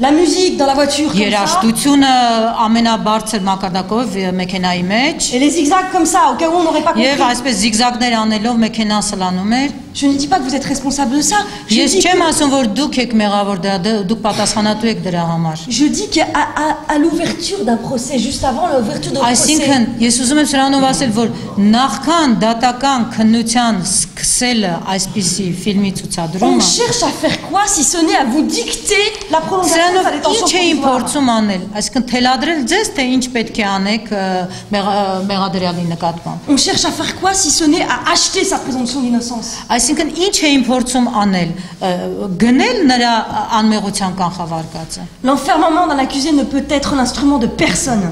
La musique dans la voiture, comme ça. երաշտությունը ամենաբարձր մակարդակով ը, մեքենայի մեջ, Et les zigzags comme ça, au cas où on n'aurait pas compris. եւ այսպես զիգզագներ անելով մեքենան սլանում էր։ Je ne dis pas que vous êtes responsable de ça. Je Ես dis չեմ que- ասում, որ դուք եք մեղավոր դրա, դ- դուք պատասխանատու եք դրա համար։ Je dis qu'à à, à l'ouverture d'un procès, juste avant l'ouverture d'un procès, Այսինքն ես ուզում եմ սրանով ասել, որ նախքան դատական քննության սկսելը այսպիսի ֆիլմի on ցուցադրումը cherche à faire quoi si ce n'est à vous dicter la prolongation détention ինչ էին փորձում անել, այսինքն թելադրել ձեզ թե ինչ պետք է անեք մեղադրյալի նկատմամբ։ On cherche à faire quoi si ce n'est à acheter sa présomption d'innocence Այսինքն ինչ էին փորձում անել, գնել նրա անմեղության կանխավարկածը։ L'enfermement dans l'accusé ne peut être l'instrument de personne.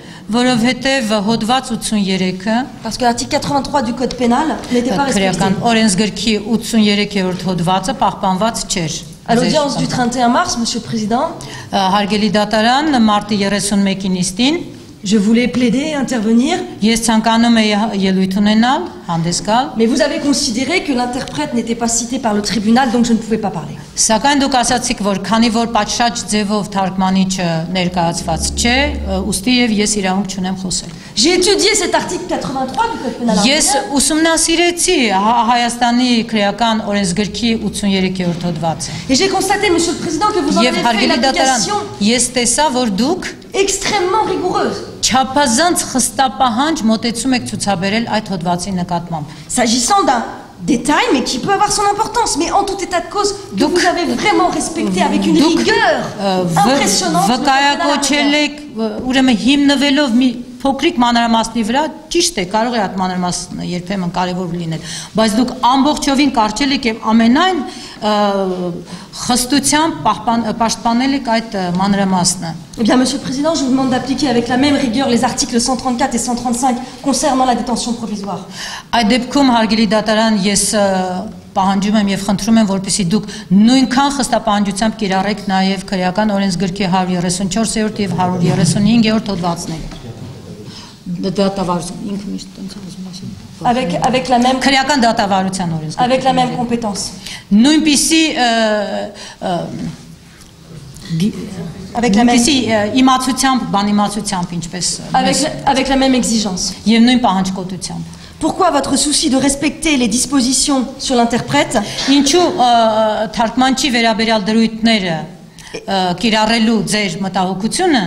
որովհետև հոդված 83-ը parce que l'article 83 du Code pénal n'était pas respecté. քրեական օրենսգրքի 83-րդ հոդվածը պահպանված չէր։ À l'audience du 31 mars, Monsieur le Président, Հարգելի դատարան մարտի 31-ի նիստին Je voulais plaider, intervenir. Mais vous avez considéré que l'interprète n'était pas cité par le tribunal, donc je ne pouvais pas parler. Սակայն դուք ասացիք, որ քանի որ պատշաճ ձևով թարգմանիչը ներկայացված չէ, ը, ուստի եւ ես իրավունք չունեմ խոսել։ J'ai étudié cet article 83 du Code pénal. Ես arménien. ուսումնասիրեցի Հա- Հայաստանի քրեական օրենսգրքի 83-րդ հոդվածը։ Et j'ai constaté, Monsieur le Président, que vous en Եվ avez fait une հարգելի դատարան, application ես տեսա, որ դուք extrêmement rigoureuse. չափազանց խստապահանջ մոտեցում եք ցուցաբերել այդ հոդվածի նկատմամբ։ S'agissant d'un détail, mais qui peut avoir son importance, mais en tout état de cause, que Donc- vous avez vraiment respecté avec une Դուք rigueur ը, վ- impressionnante. le code pénal վկայակոչել arménien. եք ը, ուրեմն հիմնվելով մի փոքրիկ մանրամասնի վրա ճիշտ է, կարող է այդ մանրամասնը երբեմն կարևոր լինել, բայց դուք ամբողջովին կարճել եք եւ ամենայն խստությամբ պաշտպանել եք այդ մանրամասնը։ Eh bien, Monsieur le Président, je vous demande d'appliquer avec la même rigueur les articles 134 et 135 concernant la détention provisoire. Այդ դեպքում հարգելի դատարան ես պահանջում եմ եւ խնդրում եմ որպեսզի դուք նույնքան խստապահանջությամբ կիրառեք նաեւ քրեական օրենսգրքի 134-րդ եւ 135-րդ հոդվածները։ Դատավարություն ինքը միշտ տենց ասում է։ Avec, avec, la même, Քրեական դատավարության օրենսգրքի։ avec la même compétence. Նույնպիսի ը, ը, գի- Avec la même, նույնպիսի ը, իմացությամբ, բանիմացությամբ ինչպես ը, avec, մեզ- la- avec la même exigence. եւ նույն պահանջկոտությամբ։ Pourquoi votre souci de respecter les dispositions sur l'interprète Ինչու ը, թարգմանչի վերաբերյալ դրույթները ը, կիրառելու ձեր մտահոգությունը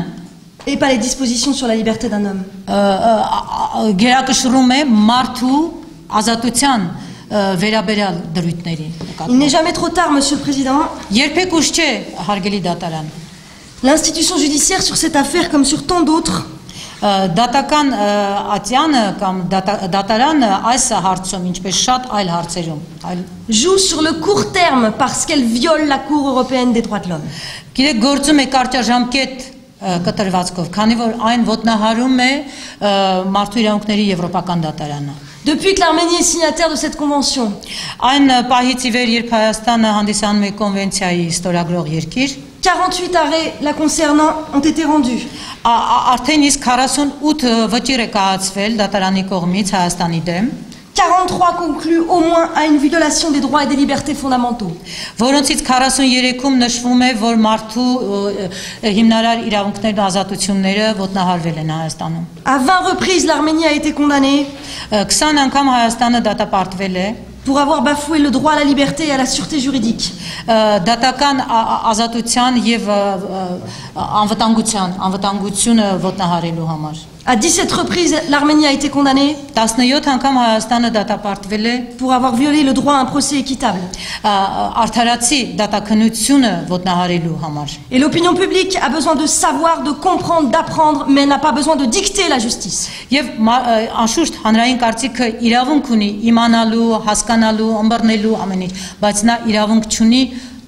et pas les dispositions sur la liberté d'un homme ը, ը, ա- ա- գերակշռում է մարդու ազատության ը, վերաբերյալ դրույթների Il նկատմամբ։ n'est jamais trop tard, Monsieur le Président. Երբեք ուշ չէ, հարգելի դատարան։ L'institution judiciaire sur cette affaire, comme sur tant d'autres, Ը, Դատական ը, ատյանը կամ դատա- դատարանը այս հարցում, ինչպես շատ այլ հարցերում, այլ joue sur le court terme parce qu'elle viole la Cour européenne des droits de l'homme. Գիտեք, գործում է կարճաժամկետ ը, կտրվածքով, քանի որ այն ոտնահարում է մարդու իրավունքների եվրոպական դատարանը։ Depuis que l'Arménie est signataire de cette convention, Այն պահից ի վեր, երբ Հայաստանը հանդիսանում է կոնվենցիայի ստորագրող երկիր, 48 arrêts la concernant ont été rendus. արդեն իսկ 48 վճիռ է կայացվել դատարանի կողմից Հայաստանի դեմ, 43 concluent au moins à une violation des droits et des libertés fondamentaux. որոնցից 43-ում նշվում է, որ մարդու ը, ը, հիմնարար իրավունքներն ու ազատությունները ոտնահարվել են Հայաստանում։ À 20 reprises, l'Arménie a été condamnée 20 անգամ Հայաստանը դատապարտվել է pour avoir bafoué le droit à la liberté et à la sûreté juridique. ը, դատական ա- ա- ազատության եւ ը, ը, անվտանգության, անվտանգությունը ոտնահարելու համար։ À 17 reprises, l'Arménie a été condamnée 17 անգամ Հայաստանը դատապարտվել է pour avoir violé le droit à un procès équitable. ա, արդարացի դատակնությունը ոտնահարելու համար։ Et l'opinion publique a besoin de savoir, de comprendre, d'apprendre, mais n'a pas besoin de dicter la justice. Եվ մա- ը, անշուշտ հանրային կարծիքը իրավունք ունի իմանալու, հասկանալու, ըմբռնելու ամեն ինչ, բայց նա իրավունք չունի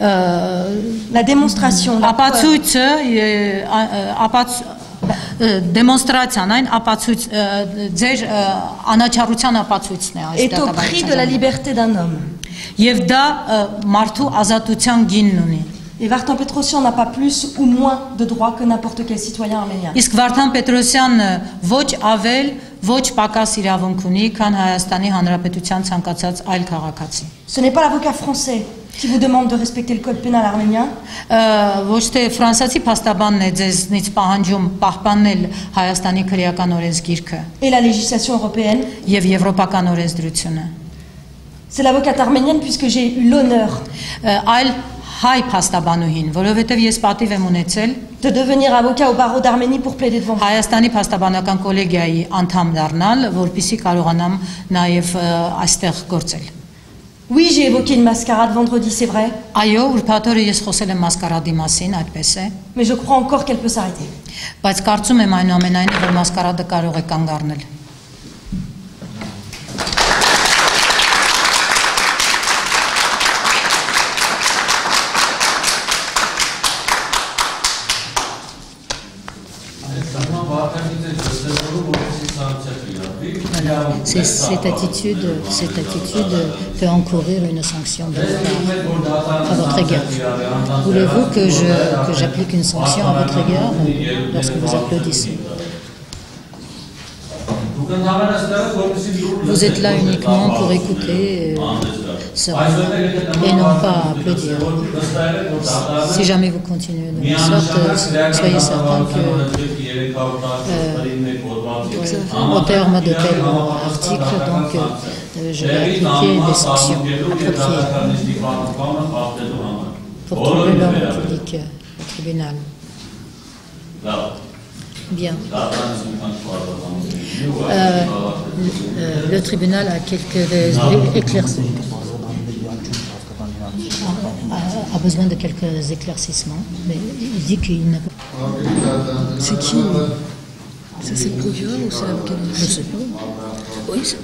la démonstration, la preuve, Ապացույցը ե- ա- ա- ապաց ը, դեմոնստրացիան այն ապացույց ը, ձեր ը, անաչառության ապացույցն է այս est au prix de la դատավարության։ liberté d'un homme. Եվ դա ը, մարդու ազատության գինն ունի։ Et Vartan Petrosyan n'a pas plus ou moins de droits que n'importe quel citoyen arménien. Իսկ Վարդան Պետրոսյանը ոչ ավել, ոչ պակաս իրավունք ունի, քան Հայաստանի Հանրապետության ցանկացած այլ քաղաքացի։ Ce n'est pas l'avocat français qui vous demande de respecter le code pénal arménien, Ը, Ոչ թե ֆրանսիացի փաստաբանն է ձեզնից պահանջում պահպանել Հայաստանի քրեական օրենսգիրքը et la législation européenne. եւ եվրոպական օրենսդրությունը։ C'est l'avocate arménienne puisque j'ai eu l'honneur Ը, Այլ հայ փաստաբանուհին, որովհետեւ ես պատիվ եմ ունեցել de devenir avocat au barreau d'Arménie pour plaider devant vous. Հայաստանի փաստաբանական կոլեգիայի անդամ դառնալ, որpիսի կարողանամ նաեւ ը, այստեղ գործել։ Oui, j'ai évoqué une mascarade vendredi, c'est vrai, Այո, ուրբաթորը ես խոսել եմ մասկարադի մասին, այդպես է, mais je crois encore qu'elle peut s'arrêter. բայց կարծում եմ այնուամենայնիվ որ մասկարադը կարող է կանգ առնել։ Cette attitude, cette attitude peut encourir une sanction à votre égard. Voulez-vous que je que j'applique une sanction à votre égard lorsque vous applaudissez? Vous êtes là uniquement pour écouter euh, seulement, et non pas applaudir. Si jamais vous continuez de la sorte, soyez certain que euh, Au terme de tel article, donc, euh, je vais appliquer des sanctions appropriées pour trouver l'ordre public euh, au tribunal. Bien. Euh, le, le tribunal a quelques éclaircissements. A, a besoin de quelques éclaircissements, mais il dit qu'il n'a pas. C'est qui Ça, c'est le procureur ou c'est l'avocat Je sais pas. Oui, c'est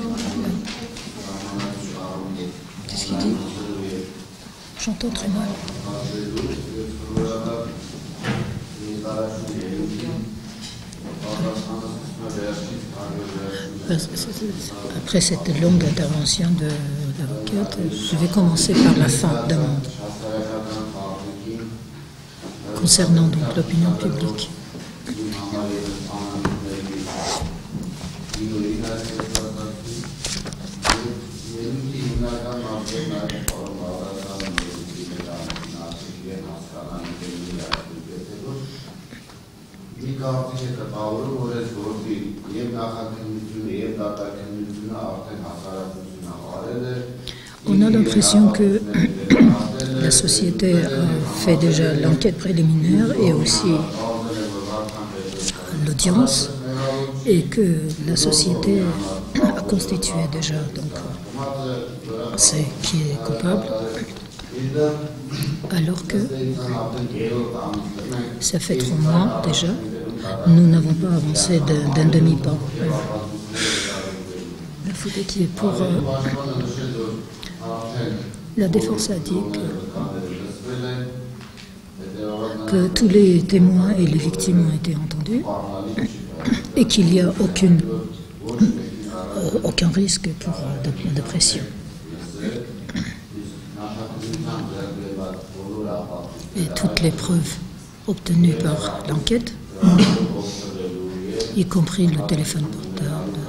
Qu'est-ce qu'il dit? J'entends très mal. Après cette longue intervention de l'avocate, je vais commencer par la fin demande concernant donc l'opinion publique. Մի կարծիք է տպավորում, որ այս գործի եւ նախաքննությունը եւ դատաքննությունը արդեն հասարակությունը արել է On a l'impression que la société a fait déjà l'enquête préliminaire et aussi l'audience et que la société a constitué déjà donc c'est qui est coupable alors que ça fait trois mois déjà nous n'avons pas avancé d'un demi-pas La faute est pour euh, la défense a dit que, tous les témoins et les victimes ont été entendus et qu'il n'y a euh, aucun risque pour euh, de, de pression. Et toutes les preuves obtenues par l'enquête, y compris le téléphone portable,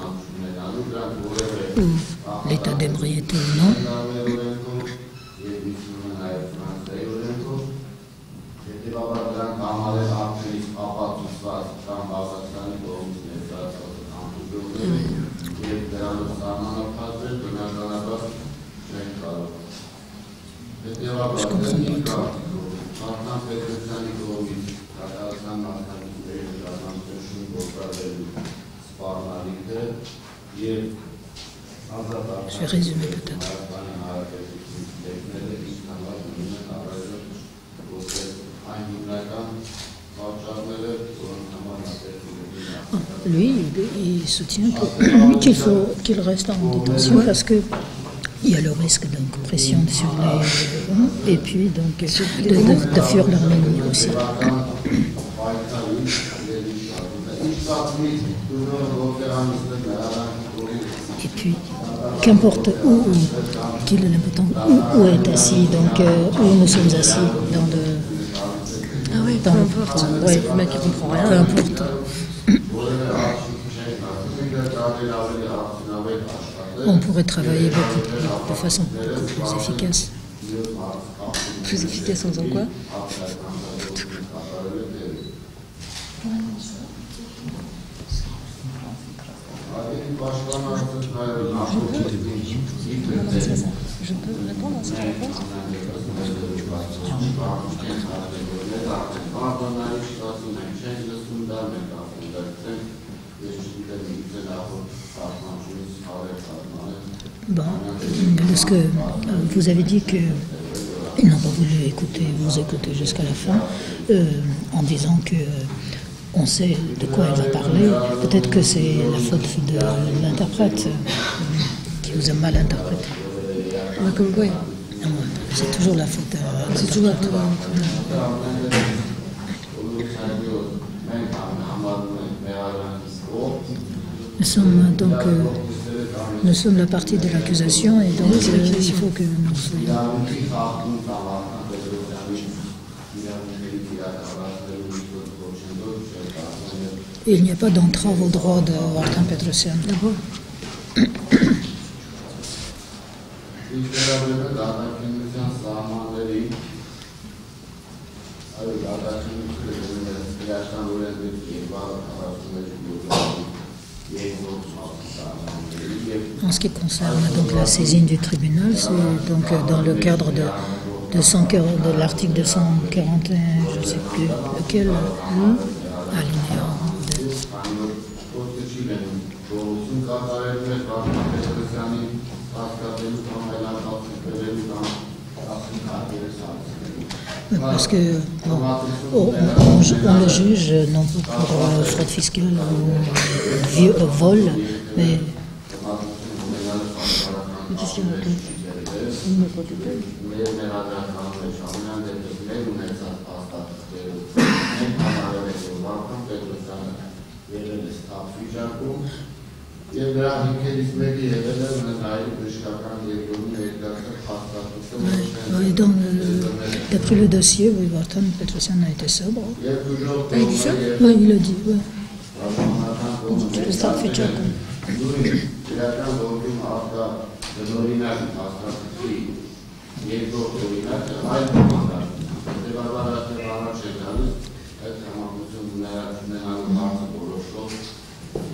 ou l'état d'ébriété ou non, soutient qu'il faut qu'il reste en détention parce que il y a le risque donc pression sur les et puis donc de, de, de fuir aussi. Et puis, qu'importe où, qu'il est l'important, où, où est assis, donc euh, où nous sommes assis dans le Ah oui, peu Dans- importe. ouais. le mec qui comprend peu rien. importe. On pourrait travailler beaucoup de façon plus efficace. Plus efficace en faisant quoi? Je peux répondre à cette réponse? Bon, parce que euh, vous avez dit que ils n'ont pas voulu écouter, vous écouter jusqu'à la fin, euh, en disant que euh, on sait de quoi elle va parler. Peut-être que c'est la faute de l'interprète euh, qui vous a mal interprété. Ouais, Comme quoi Ah ouais, C'est toujours la faute. C'est toujours à toi. Nous sommes donc euh, nous sommes la partie de l'accusation et donc euh, il faut que nous soyons. Il n'y a pas d'entrave au droit de Martin Petrosian. En ce qui concerne donc la saisine du tribunal, c'est donc dans le cadre de, de, 140 de l'article 241, je ne sais plus lequel, hein, alinéa 2. Parce que bon, on, le juge non pas pour euh, fraude fiscale ou vi- euh, vol, mais dans d'après le dossier, oui, Barton Petrosian a été sobre. Il a dit ça Oui, il a dit, oui.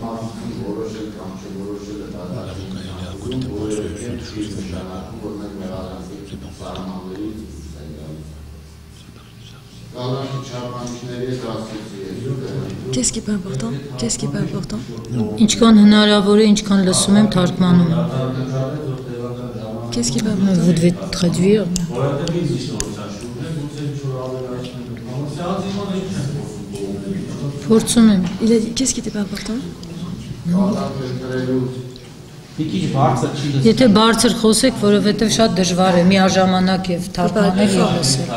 խմամքի որոշել կամ չորոշել դատարանում, որևէ չի նշանակում, որ մենք մեղադրանքից սահմաններից Չեսքի բեմբողտոն, չեսքի բեմբողտոն։ Ինչքան հնարավոր է, ինչքան լսում եմ, թարգմանում եմ։ Չեսքի բեմբողտոն։ Vous devez traduire։ Փորձում եմ։ Չեսքի բեմբողտոն pas important Մի քիչ բարձր չի լսվում։ Եթե բարձր խոսեք, որովհետև շատ դժվար է միաժամանակ եւ թարգմանել եւ լսել։.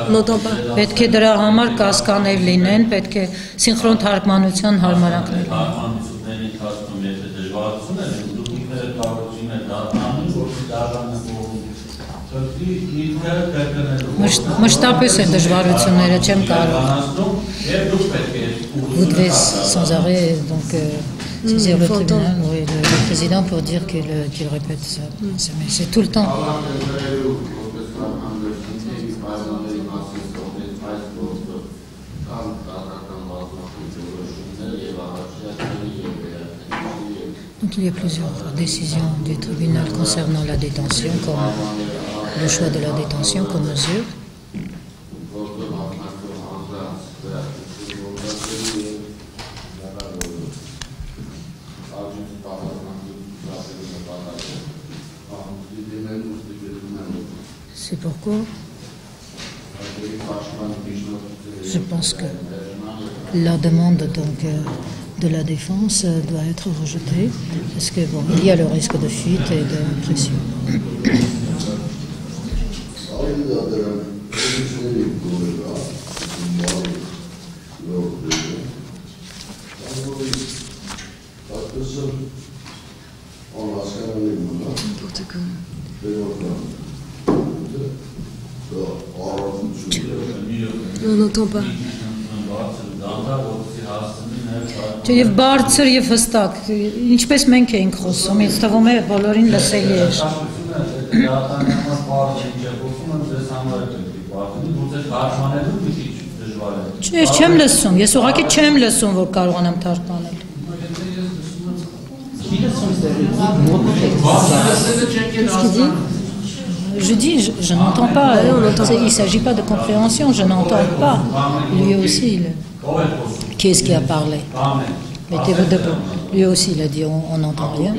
Պետք է դրա համար կասկաներ լինեն, պետք է սինխրոն թարգմանության հարմարանքներ լինեն։ Արմանությունների ընթացքում եթե դժվարություն է, դուք ինքները կարողություն եք դառնալու, որ Մշտ- Մշտապես են դժվարությունները, չեմ կարող։ Բանացնում եւ դուք պետք է Vous devez sans arrêt donc euh, saisir Mm, le tribunal, oui, le, le président pour dire qu'il euh, qu'il répète ça. Mais c'est tout le temps. Donc il y a plusieurs décisions du tribunal concernant la détention, comme le choix de la détention comme mesure. C'est pourquoi je pense que la demande donc euh, de la défense euh, doit être rejetée parce que bon, il y a le risque de fuite et de pression. Չէ, եւ բարձր եւ հստակ, ինչպես մենք էինք խոսում, ինձ թվում է բոլորին լսելի էր։ դատանյամը բարձր ինչ է խոսում, եմ ձեզ համար է պետք է բարձր։ Դուք ձեզ հարմանելու մի քիչ դժվար է։ Չէ, ես չեմ լսում, ես ուղղակի չեմ լսում, որ կարողանամ թարգմանել։ Չի լսում ստեղից Qu'est-ce qu'il dit Je dis, je, je n'entends pas. Ouais, on n'entend C'est- Il ne s'agit pas de compréhension, je n'entends pas. Lui aussi, il- Ո՞վ է խոսում։ Qui est-ce qui a parlé Mettez-vous debout. Lui aussi, il a dit on n'entend rien.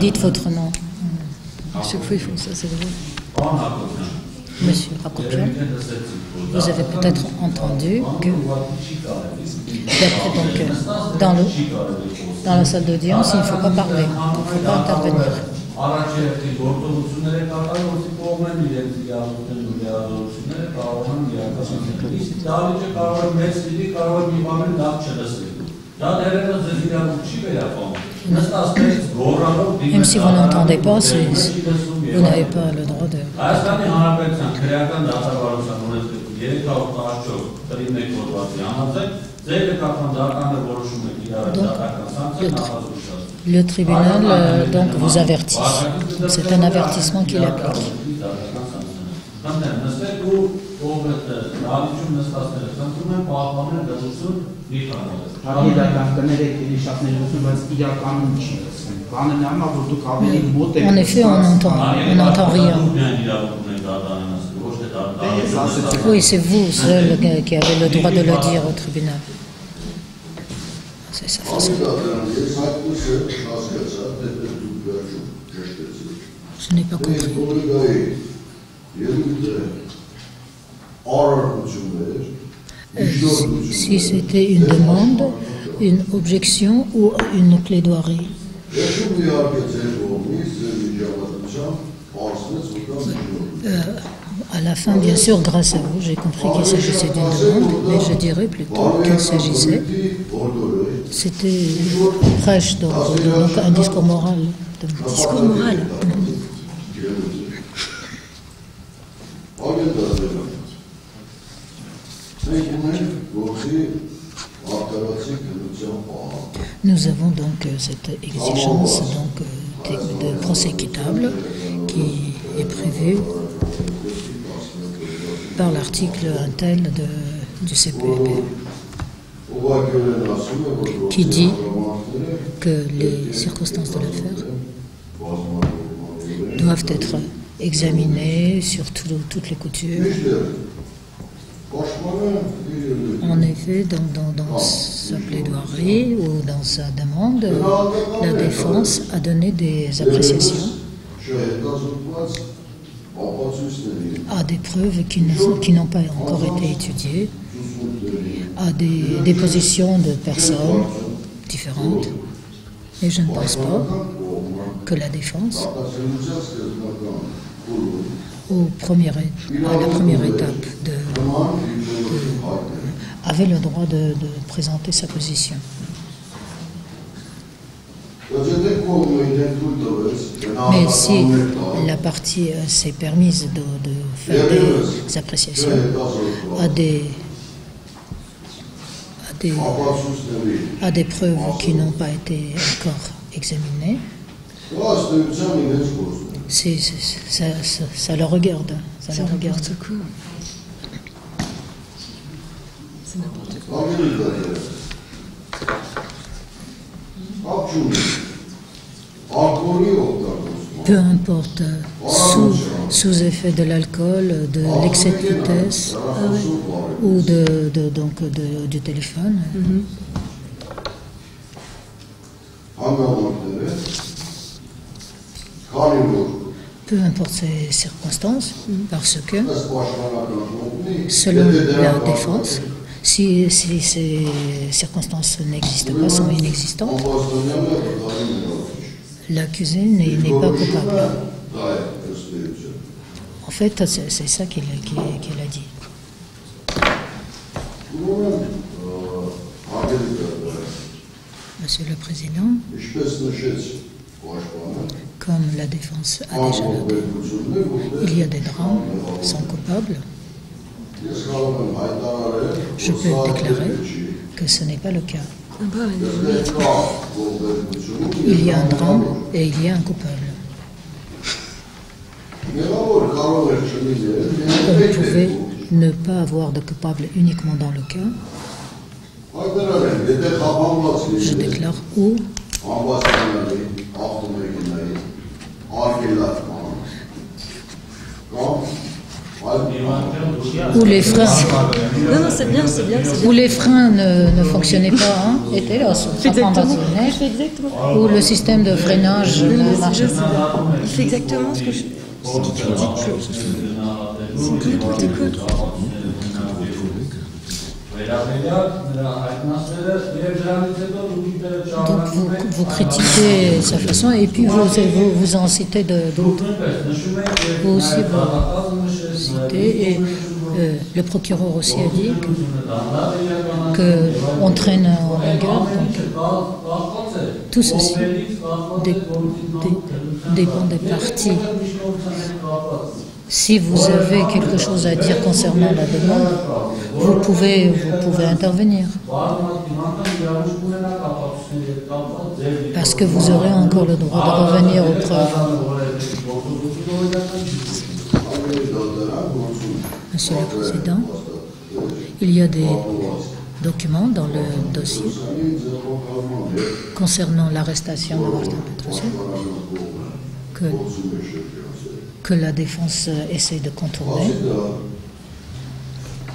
Dites votre nom. Monsieur Fouifou, ça c'est vous. Monsieur Rakopian, vous avez peut-être entendu que donc, dans, le, dans la salle d'audience, il ne faut pas parler, il ne faut pas intervenir. Même si vous n'entendez pas, vous n'avez pas le droit de. Le tribunal euh, donc vous avertit. C'est un avertissement qu'il applique. Խնդրեմ, նստեք ու ով է դալիճում նստածները, խնդրում եմ պահպանել դրություն մի խանութ։ Հարավի դատան կներեք էլի շատ ներողություն, բայց իրականում չի լսվում։ Բանը նայում որ դուք ավելի մոտ եք։ En effet, on entend, on n'entend rien. իրավունք ունեք դատարանը նստել, ոչ թե Ես ասեցի, դատարանը։ Oui, c'est vous seul qui- qui avez le droit de le dire au tribunal. C'est sa façon. Անդրադրան, ես այդպես է հասկացա, թե դե դուք վերջում ճշտեցիք։ Je n'ai pas Դե compris. Euh, si c'était une demande, une objection ou une plaidoirie. Euh, à la fin, bien sûr, grâce à vous, j'ai compris qu'il s'agissait d'une demande, mais je dirais plutôt qu'il s'agissait. C'était prêche, donc, un discours moral. Discours moral. Nous avons donc euh, cette exigence donc, euh, de procès équitable qui est prévue par l'article tel de, du CPEP qui dit que les circonstances de l'affaire doivent être examinées sur toutes les coutures en effet, dans, sa plaidoirie ou dans sa demande, la défense a donné des appréciations. à des preuves qui n'ont pas encore été étudiées, à des dépositions de personnes différentes. Et je ne pense pas que la défense, au premier, à la première étape de avait le droit de, présenter sa position. Mais si la partie euh, s'est permise de, faire des appréciations à des, à des, à des preuves qui n'ont pas été encore examinées, ça, ça, ça, regarde. Ça le regarde. Peu importe, sous, sous effet de l'alcool, de l'excès de vitesse ah ou de, de, donc de, du téléphone. Peu importe ces circonstances, parce que, selon la défense, si, ces circonstances n'existent pas, sont inexistantes, l'accusé n'est pas coupable. En fait, c'est ça qu'il a dit. Monsieur le Président, comme la défense a déjà noté, il y a des drames sans coupables. Je peux déclarer que ce n'est pas le cas. Ah, bah, il y a un drame et il y a un coupable. On pouvait ne pas avoir de coupable uniquement dans le cas. Je déclare où où les freins. Non, non, c'est bien, c'est bien, bien, Où les freins ne, ne fonctionnaient pas, hein, était là, Exactement. Où le système de freinage oui, ne marchait pas. Il fait exactement ce que je. Donc vous, vous, critiquez sa façon et puis vous, vous, vous en citez d'autres. Vous aussi. Bon et Euh, le procureur aussi a dit que, que on traîne en longueur. Tout ceci dé- dé- dépend des parties. Si vous avez quelque chose à dire concernant la demande, vous pouvez, vous pouvez intervenir. Parce que vous aurez encore le droit de revenir aux preuves. Monsieur le Président, il y a des documents dans le dossier concernant l'arrestation de Martin Petrosian que, que la défense essaie de contourner.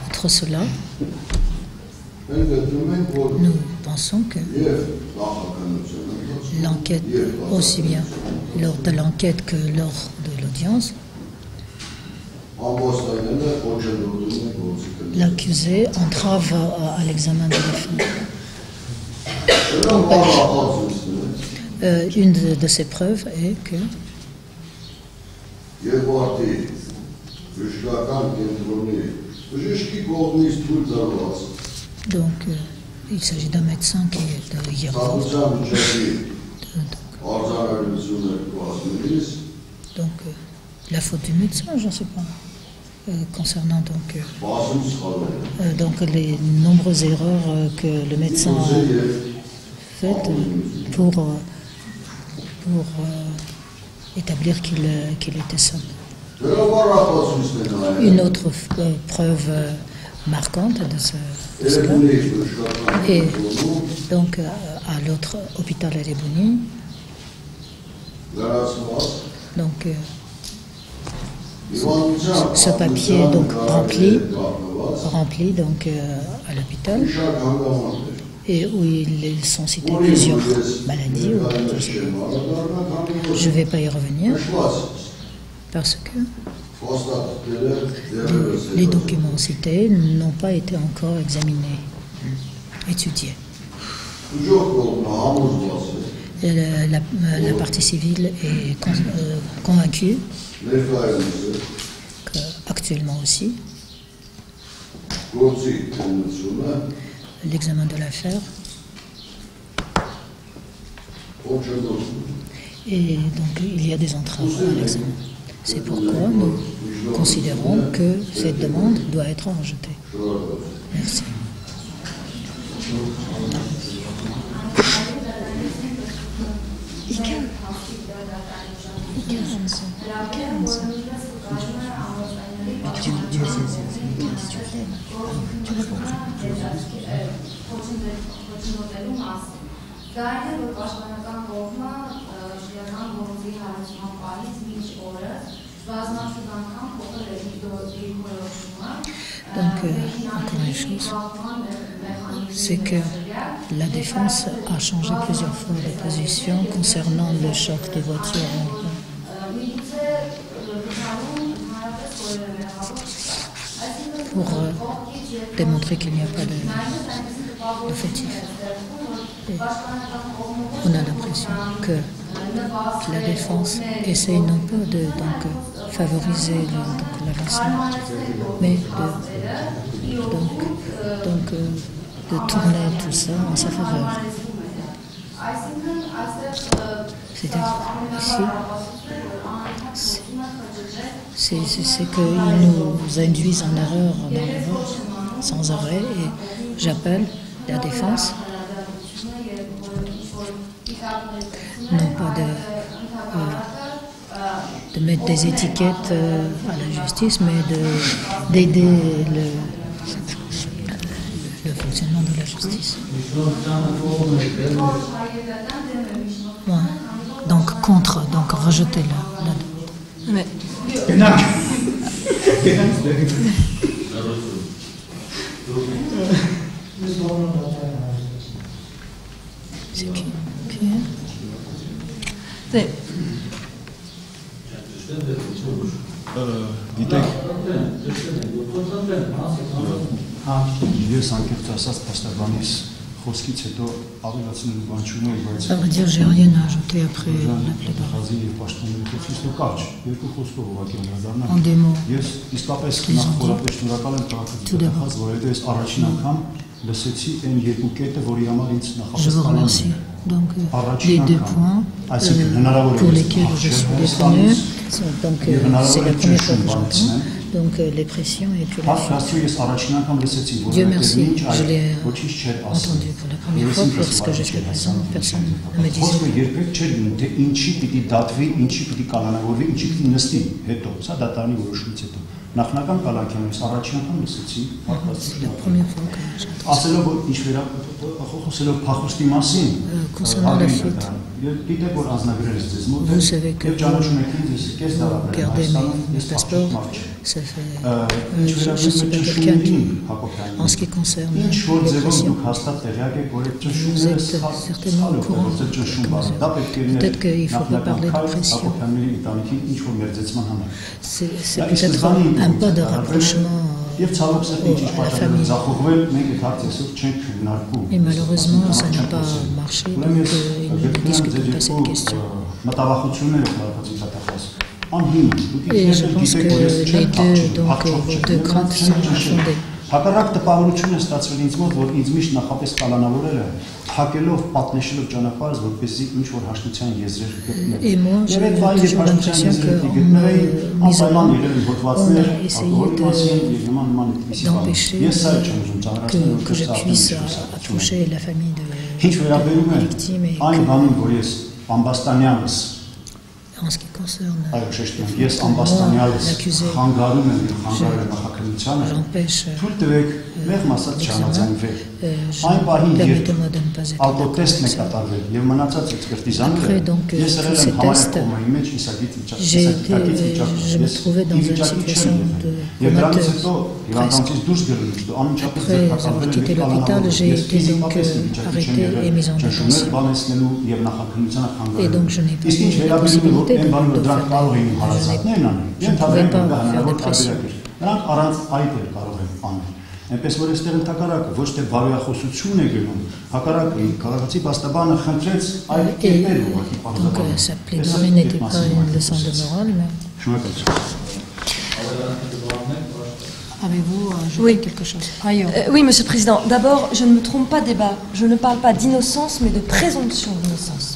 Outre cela, nous pensons que l'enquête, aussi bien lors de l'enquête que lors de l'audience, L'accusé entrave euh, à l'examen de défense. Euh, une de, de, ces preuves est que donc euh, il s'agit d'un médecin qui est de donc la faute du médecin, je ne sais pas. Euh, concernant donc, euh, euh, donc les nombreuses erreurs que le médecin a faites pour, pour établir qu'il était seul. Une autre preuve marquante de ce, Et donc à l'autre hôpital à Rebouni. Donc ce papier donc rempli, rempli donc, euh, à l'hôpital et où ils sont cités plusieurs maladies. Je ne vais pas y revenir parce que les documents cités n'ont pas été encore examinés, étudiés. La, partie civile est euh, convaincue qu'actuellement aussi, l'examen de l'affaire et donc il y a des entraves à l'examen. C'est pourquoi nous considérons que cette demande doit être rejetée. Merci. Իքեն հաղթի գրադարանի ժամանակ։ Հրապեն բոլորովս կազմում է ամուսնային փոխնոտելու մասը։ Դա է, որ պաշտպանական կողմը շիրական գործի հարուցման պահից մինչ օրը բազմաթիվ անգամ փոխել է իր գործի որոշումը Donc, euh, encore une chose, c'est que la défense a changé plusieurs fois de position concernant le choc des voitures. Pour euh, démontrer qu'il n'y a pas de, on a l'impression que la défense essaye non pas de favoriser l'avancement, mais de, donc, donc, euh, de tourner tout ça en sa faveur. C'est-à-dire ici, c'est- qu'ils nous induisent en erreur sans arrêt, et j'appelle la défense, non pas de, euh, de mettre des étiquettes euh, à la justice, mais de- d'aider le, le fonctionnement de la justice. Ouais. Donc contre, donc rejeter la, la Mais C'est qui, qui est c'est- Գիտեք, ես անկեղծ ասած փաստաբանիս խոսքից հետո ավելացնելու բան չունեի, բայց Բաղդիա Ժեղյան արուտի ապրե նախազի եւ պաշտոնների խոսքից հետո կաչ, երկու խոսքով ուղղակի անդրադառնանք։ Ես իսկապես նախորապես շնորհակալ եմ քաղաքացի նախազ, որովհետեւ ես առաջին անգամ լսեցի այն երկու կետը, որի համար ինձ նախապաշտպանեցին։ Donc, les deux points, euh, pour lesquels je souhaitais donc euh, donc euh, les pressions et puis Dieu merci, je l'ai entendu pour la première fois parce que jusqu'à présent personne ne me disait նախնական կալանքյանից առաջին անգամ լսեցի փախստի ասելով որ ինչ վերա խոսելով փախստի մասին Vous savez que vous gardez mes, passeports, ça fait, euh, je, je suis pas quelqu'un qui, en ce qui concerne l'immigration, vous êtes certainement au courant, peut-être qu'il faut pas parler d'oppression. C'est peut-être un pas de rapprochement. Եվ ցավոք սրտի ինչ պատճառով ձախողվել, մենք այդ հարցը այսօր չենք քննարկում։ И malheureusement, ça n'a pas marché. Donc, il ne discute pas cette question. Մտավախությունները հարցի դատախազ։ Անհիմն, դուք ինչ եք գիտեք, որ ես չեմ քաչում։ Հաճախ չեմ քաչում։ Հակառակ տպավորություն է ստացվել ինձ մոտ, որ ինձ միշտ նախապես կալանավորել է, թակելով, պատնեշելով ճանապարհս, որպեսզի ինչ որ հաշտության եզրեր գտնեմ։ Եվ այդ վայրի հաշտության եզրերը գտնվել, անպայման իրեն հոդվածներ, ակոլի մասին եւ նման նման այդպիսի բաներ։ Ես սա չեմ ուզում ծառայել, որ դա ապշել la famille de Ինչ վերաբերում է այն բանին, որ ես Ամբաստանյանս Մուսեոնը։ Այո, շեշտում։ Ես ամբաստանյալս խանգարում եմ խանգարել նախաքննությանը։ Թույլ տվեք մեղմ ասած չանաձայնվել։ Այն պահին երբ ալկոտեստ է կատարվել եւ մնացած էքսպերտի զանգը ես եղել եմ համակոմայի մեջ իսագիտ վիճակից վիճակում։ Ես վիճակի չեմ եւ դրանից հետո հիվանդանից դուրս գրելուց դու անմիջապես ձերբակալվել ես հոպիտալը ժեյտի դոնքս arrêté et mise en détention։ Բանեսնելու եւ նախաքննությանը խանգարել։ Իսկ ինչ վերաբերում է որ այն բանը դրանք կարող էին հարազատներն անել։ Ենթադրենք դա հնարավոր թագավորակեր։ Նրանք առանց այդ էլ կարող են անել։ Այնպես որ այստեղ ընդհակառակը ոչ թե բարոյախոսություն է գնում, հակառակը քաղաքացի պաստաբանը խնդրեց այդ Et կերպեր ուղղակի donc, պարզաբանել։ euh, sa plaidoirie n'était pas une leçon de morale, mais Շնորհակալություն։ Avez-vous ajouté Oui. quelque chose Ayo. Euh, oui, Monsieur le Président. D'abord, je ne me trompe pas débat. Je ne parle pas d'innocence, mais de présomption d'innocence.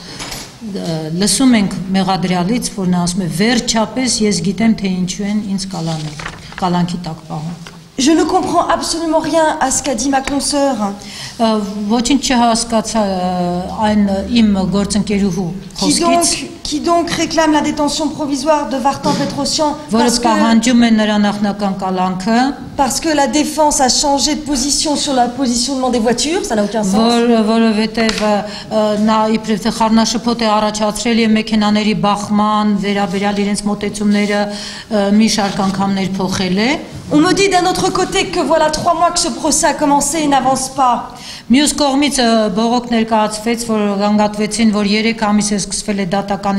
լսում ենք մեղադրյալից, որ նա ասում է վերջապես ես գիտեմ թե ինչու են ինձ կալանել, կալանքի տակ պահում։ Je ne comprends absolument rien à ce qu'a dit ma consoeur. Ոչինչ չհասկացա այն իմ գործընկերուհու խոսքից, qui donc réclame la détention provisoire de Vartan Petrosian որը parce que, պահանջում է նրա նախնական կալանքը, parce que la défense a changé de position sur le positionnement des voitures, ça n'a aucun sens. որ որովհետև ը, նա իբրև թե խառնաշփոթ է առաջացրել եւ մեքենաների բախման վերաբերյալ իրենց մոտեցումները ը, մի շարք անգամներ փոխել է On me dit d'un autre côté que voilà trois mois que ce procès a commencé et n'avance pas. Մյուս կողմից ը, բողոք ներկայացվեց, որ գանգատվեցին, որ 3 ամիս է սկսվել է դատականիստը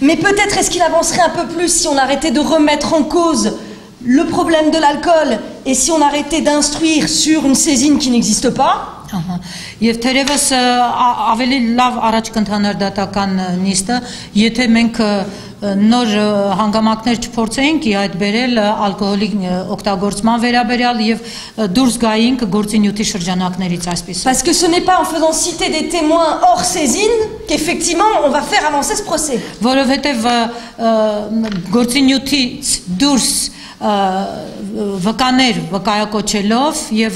mais peut-être est-ce qu'il avancerait un peu plus si on arrêtait de remettre en cause le problème de l'alcool et si on arrêtait d'instruire sur une saisine qui n'existe pas? Ah, ah. Եվ թերևս ավելի լավ առաջ կընթանար դատական նիստը, եթե մենք նոր հանգամանքներ չփորձեինք այդ բերել ալկոհոլի օգտագործման վերաբերյալ եւ դուրս գայինք գործի նյութի շրջանակներից այսպես։ Parce que ce n'est pas en faisant citer des témoins hors saisine qu'effectivement on va faire avancer ce procès. Որովհետեւ ը, ը, գործի նյութից դուրս վկաներ վկայակոչելով եւ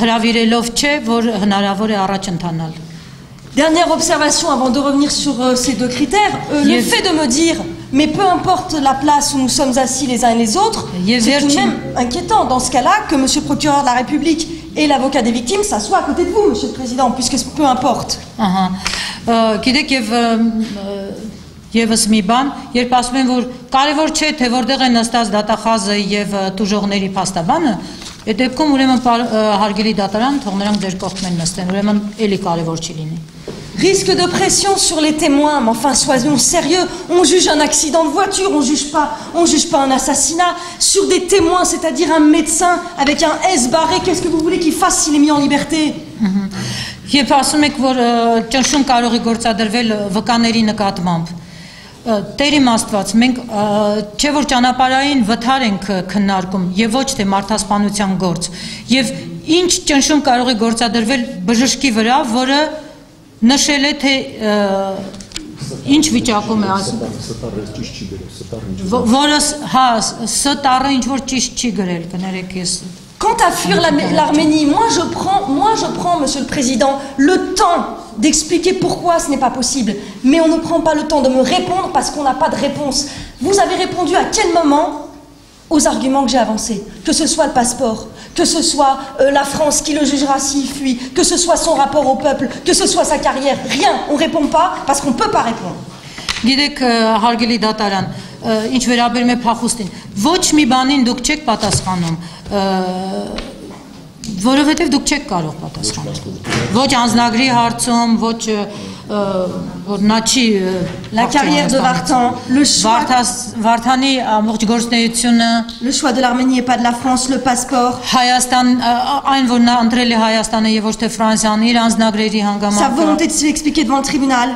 հրավիրելով չէ, որ հնարավոր է առաջ ընթանալ։ Dernière observation avant de revenir sur euh, ces deux critères. Euh, le Yes. fait de me dire, mais peu importe la place où nous sommes assis les uns et les autres, Yes, c'est tout de Virgin. même inquiétant dans ce cas-là que Monsieur le procureur de la République, et l'avocat des victimes s'assoit à côté de vous, Monsieur le Président, puisque peu importe. Ահա Ա, գիտեք եւ ը, ը, եւս մի բան երբ ասում են որ կարեւոր չէ թե որտեղ է նստած դատախազը եւ ը, տուժողների փաստաբանը այդ դեպքում ուրեմն պար- ը, հարգելի դատարան թող նրանք ձեր կողքին նստեն ուրեմն էլի կարեւոր չի լինի Risque de pression sur les témoins, mais enfin soyons sérieux, on juge un accident de voiture, on juge pas, on juge pas un assassinat sur des témoins, c'est-à-dire un médecin avec un S barré, qu'est-ce que vous voulez qu'il fasse s'il est mis en liberté Երբ ասում եք, որ ը, ճնշում կարող է գործադրվել ը, վկաների նկատմամբ, ը, Տեր իմ Աստված, մենք չէ որ ճանապարհային վթար ենք քննարկում եւ ոչ թե մարդասպանության գործ։ Եվ ինչ ճնշում կարող է գործադրվել բժշկի վրա, որը նշել է թե ինչ վիճակում է ասում Ո- որը ս- հա ս տառը ինչ որ ճիշտ չի grel կներեք ես Quant à fuir la- l'Arménie, moi je prends, moi je prends, Monsieur le Président, le temps d'expliquer pourquoi ce n'est pas possible. Mais on ne prend pas le temps de me répondre parce qu'on n'a pas de réponse. Vous avez répondu à quel moment aux arguments que j'ai avancés Que ce soit le passeport, que ce soit euh, la France qui le jugera s'il fuit, que ce soit son rapport au peuple, que ce soit sa carrière. Rien. On répond pas parce qu'on ne peut pas répondre. Գիտեք ը, հարգելի դատարան, ը, ինչ վերաբերում է փախուստին, ոչ մի բանին դուք չեք պատասխանում, ը, որովհետև դուք չեք կարող պատասխանել։ Ոչ անznագրի հարցում, ոչ ը, ը, որ նա չի ը, La փախչել carrière de Հայաստանից։ Vartan, le choix, Վարդաս- Վարդանի ամբողջ գործնեությունը le choix de l'Arménie et pas de la France, le passeport. Հայաստան ը, այն որ նա ընտրել է Հայաստանը եւ ոչ թե Ֆրանսիան իր անznագրերի Sa հանգամանքը volonté de s'expliquer devant le tribunal.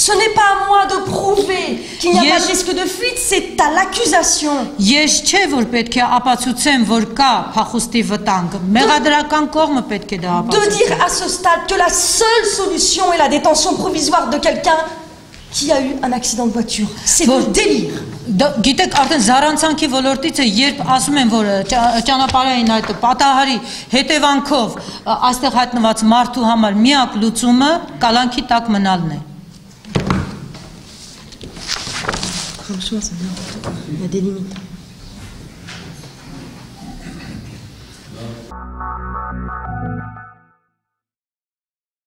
Բայց ինչպիսի փախուստի, երբ, ինչպես, ինչու։ Ce n'est pas à moi de prouver qu'il n'y a Yes. pas de risque de fuite, c'est à l'accusation. Ես չէ որ պետք է ապացուցեմ, որ կա փախուստի վտանգ։ Մեղադրական կողմը պետք է դա De ապացուցի։ dire à ce stade que la seule solution est la détention provisoire de quelqu'un qui a eu un accident de voiture. C'est Bon. du délire. Դա- Գիտեք, արդեն զառանցանքի ոլորտից է, երբ ասում են, որ ճա- ճանապարհային այդ պատահարի հետևանքով ա, այստեղ հայտնված մարդու համար միակ լուծումը կալանքի տակ մնալն է։ Franchement, c'est n'importe quoi. Il y a des limites.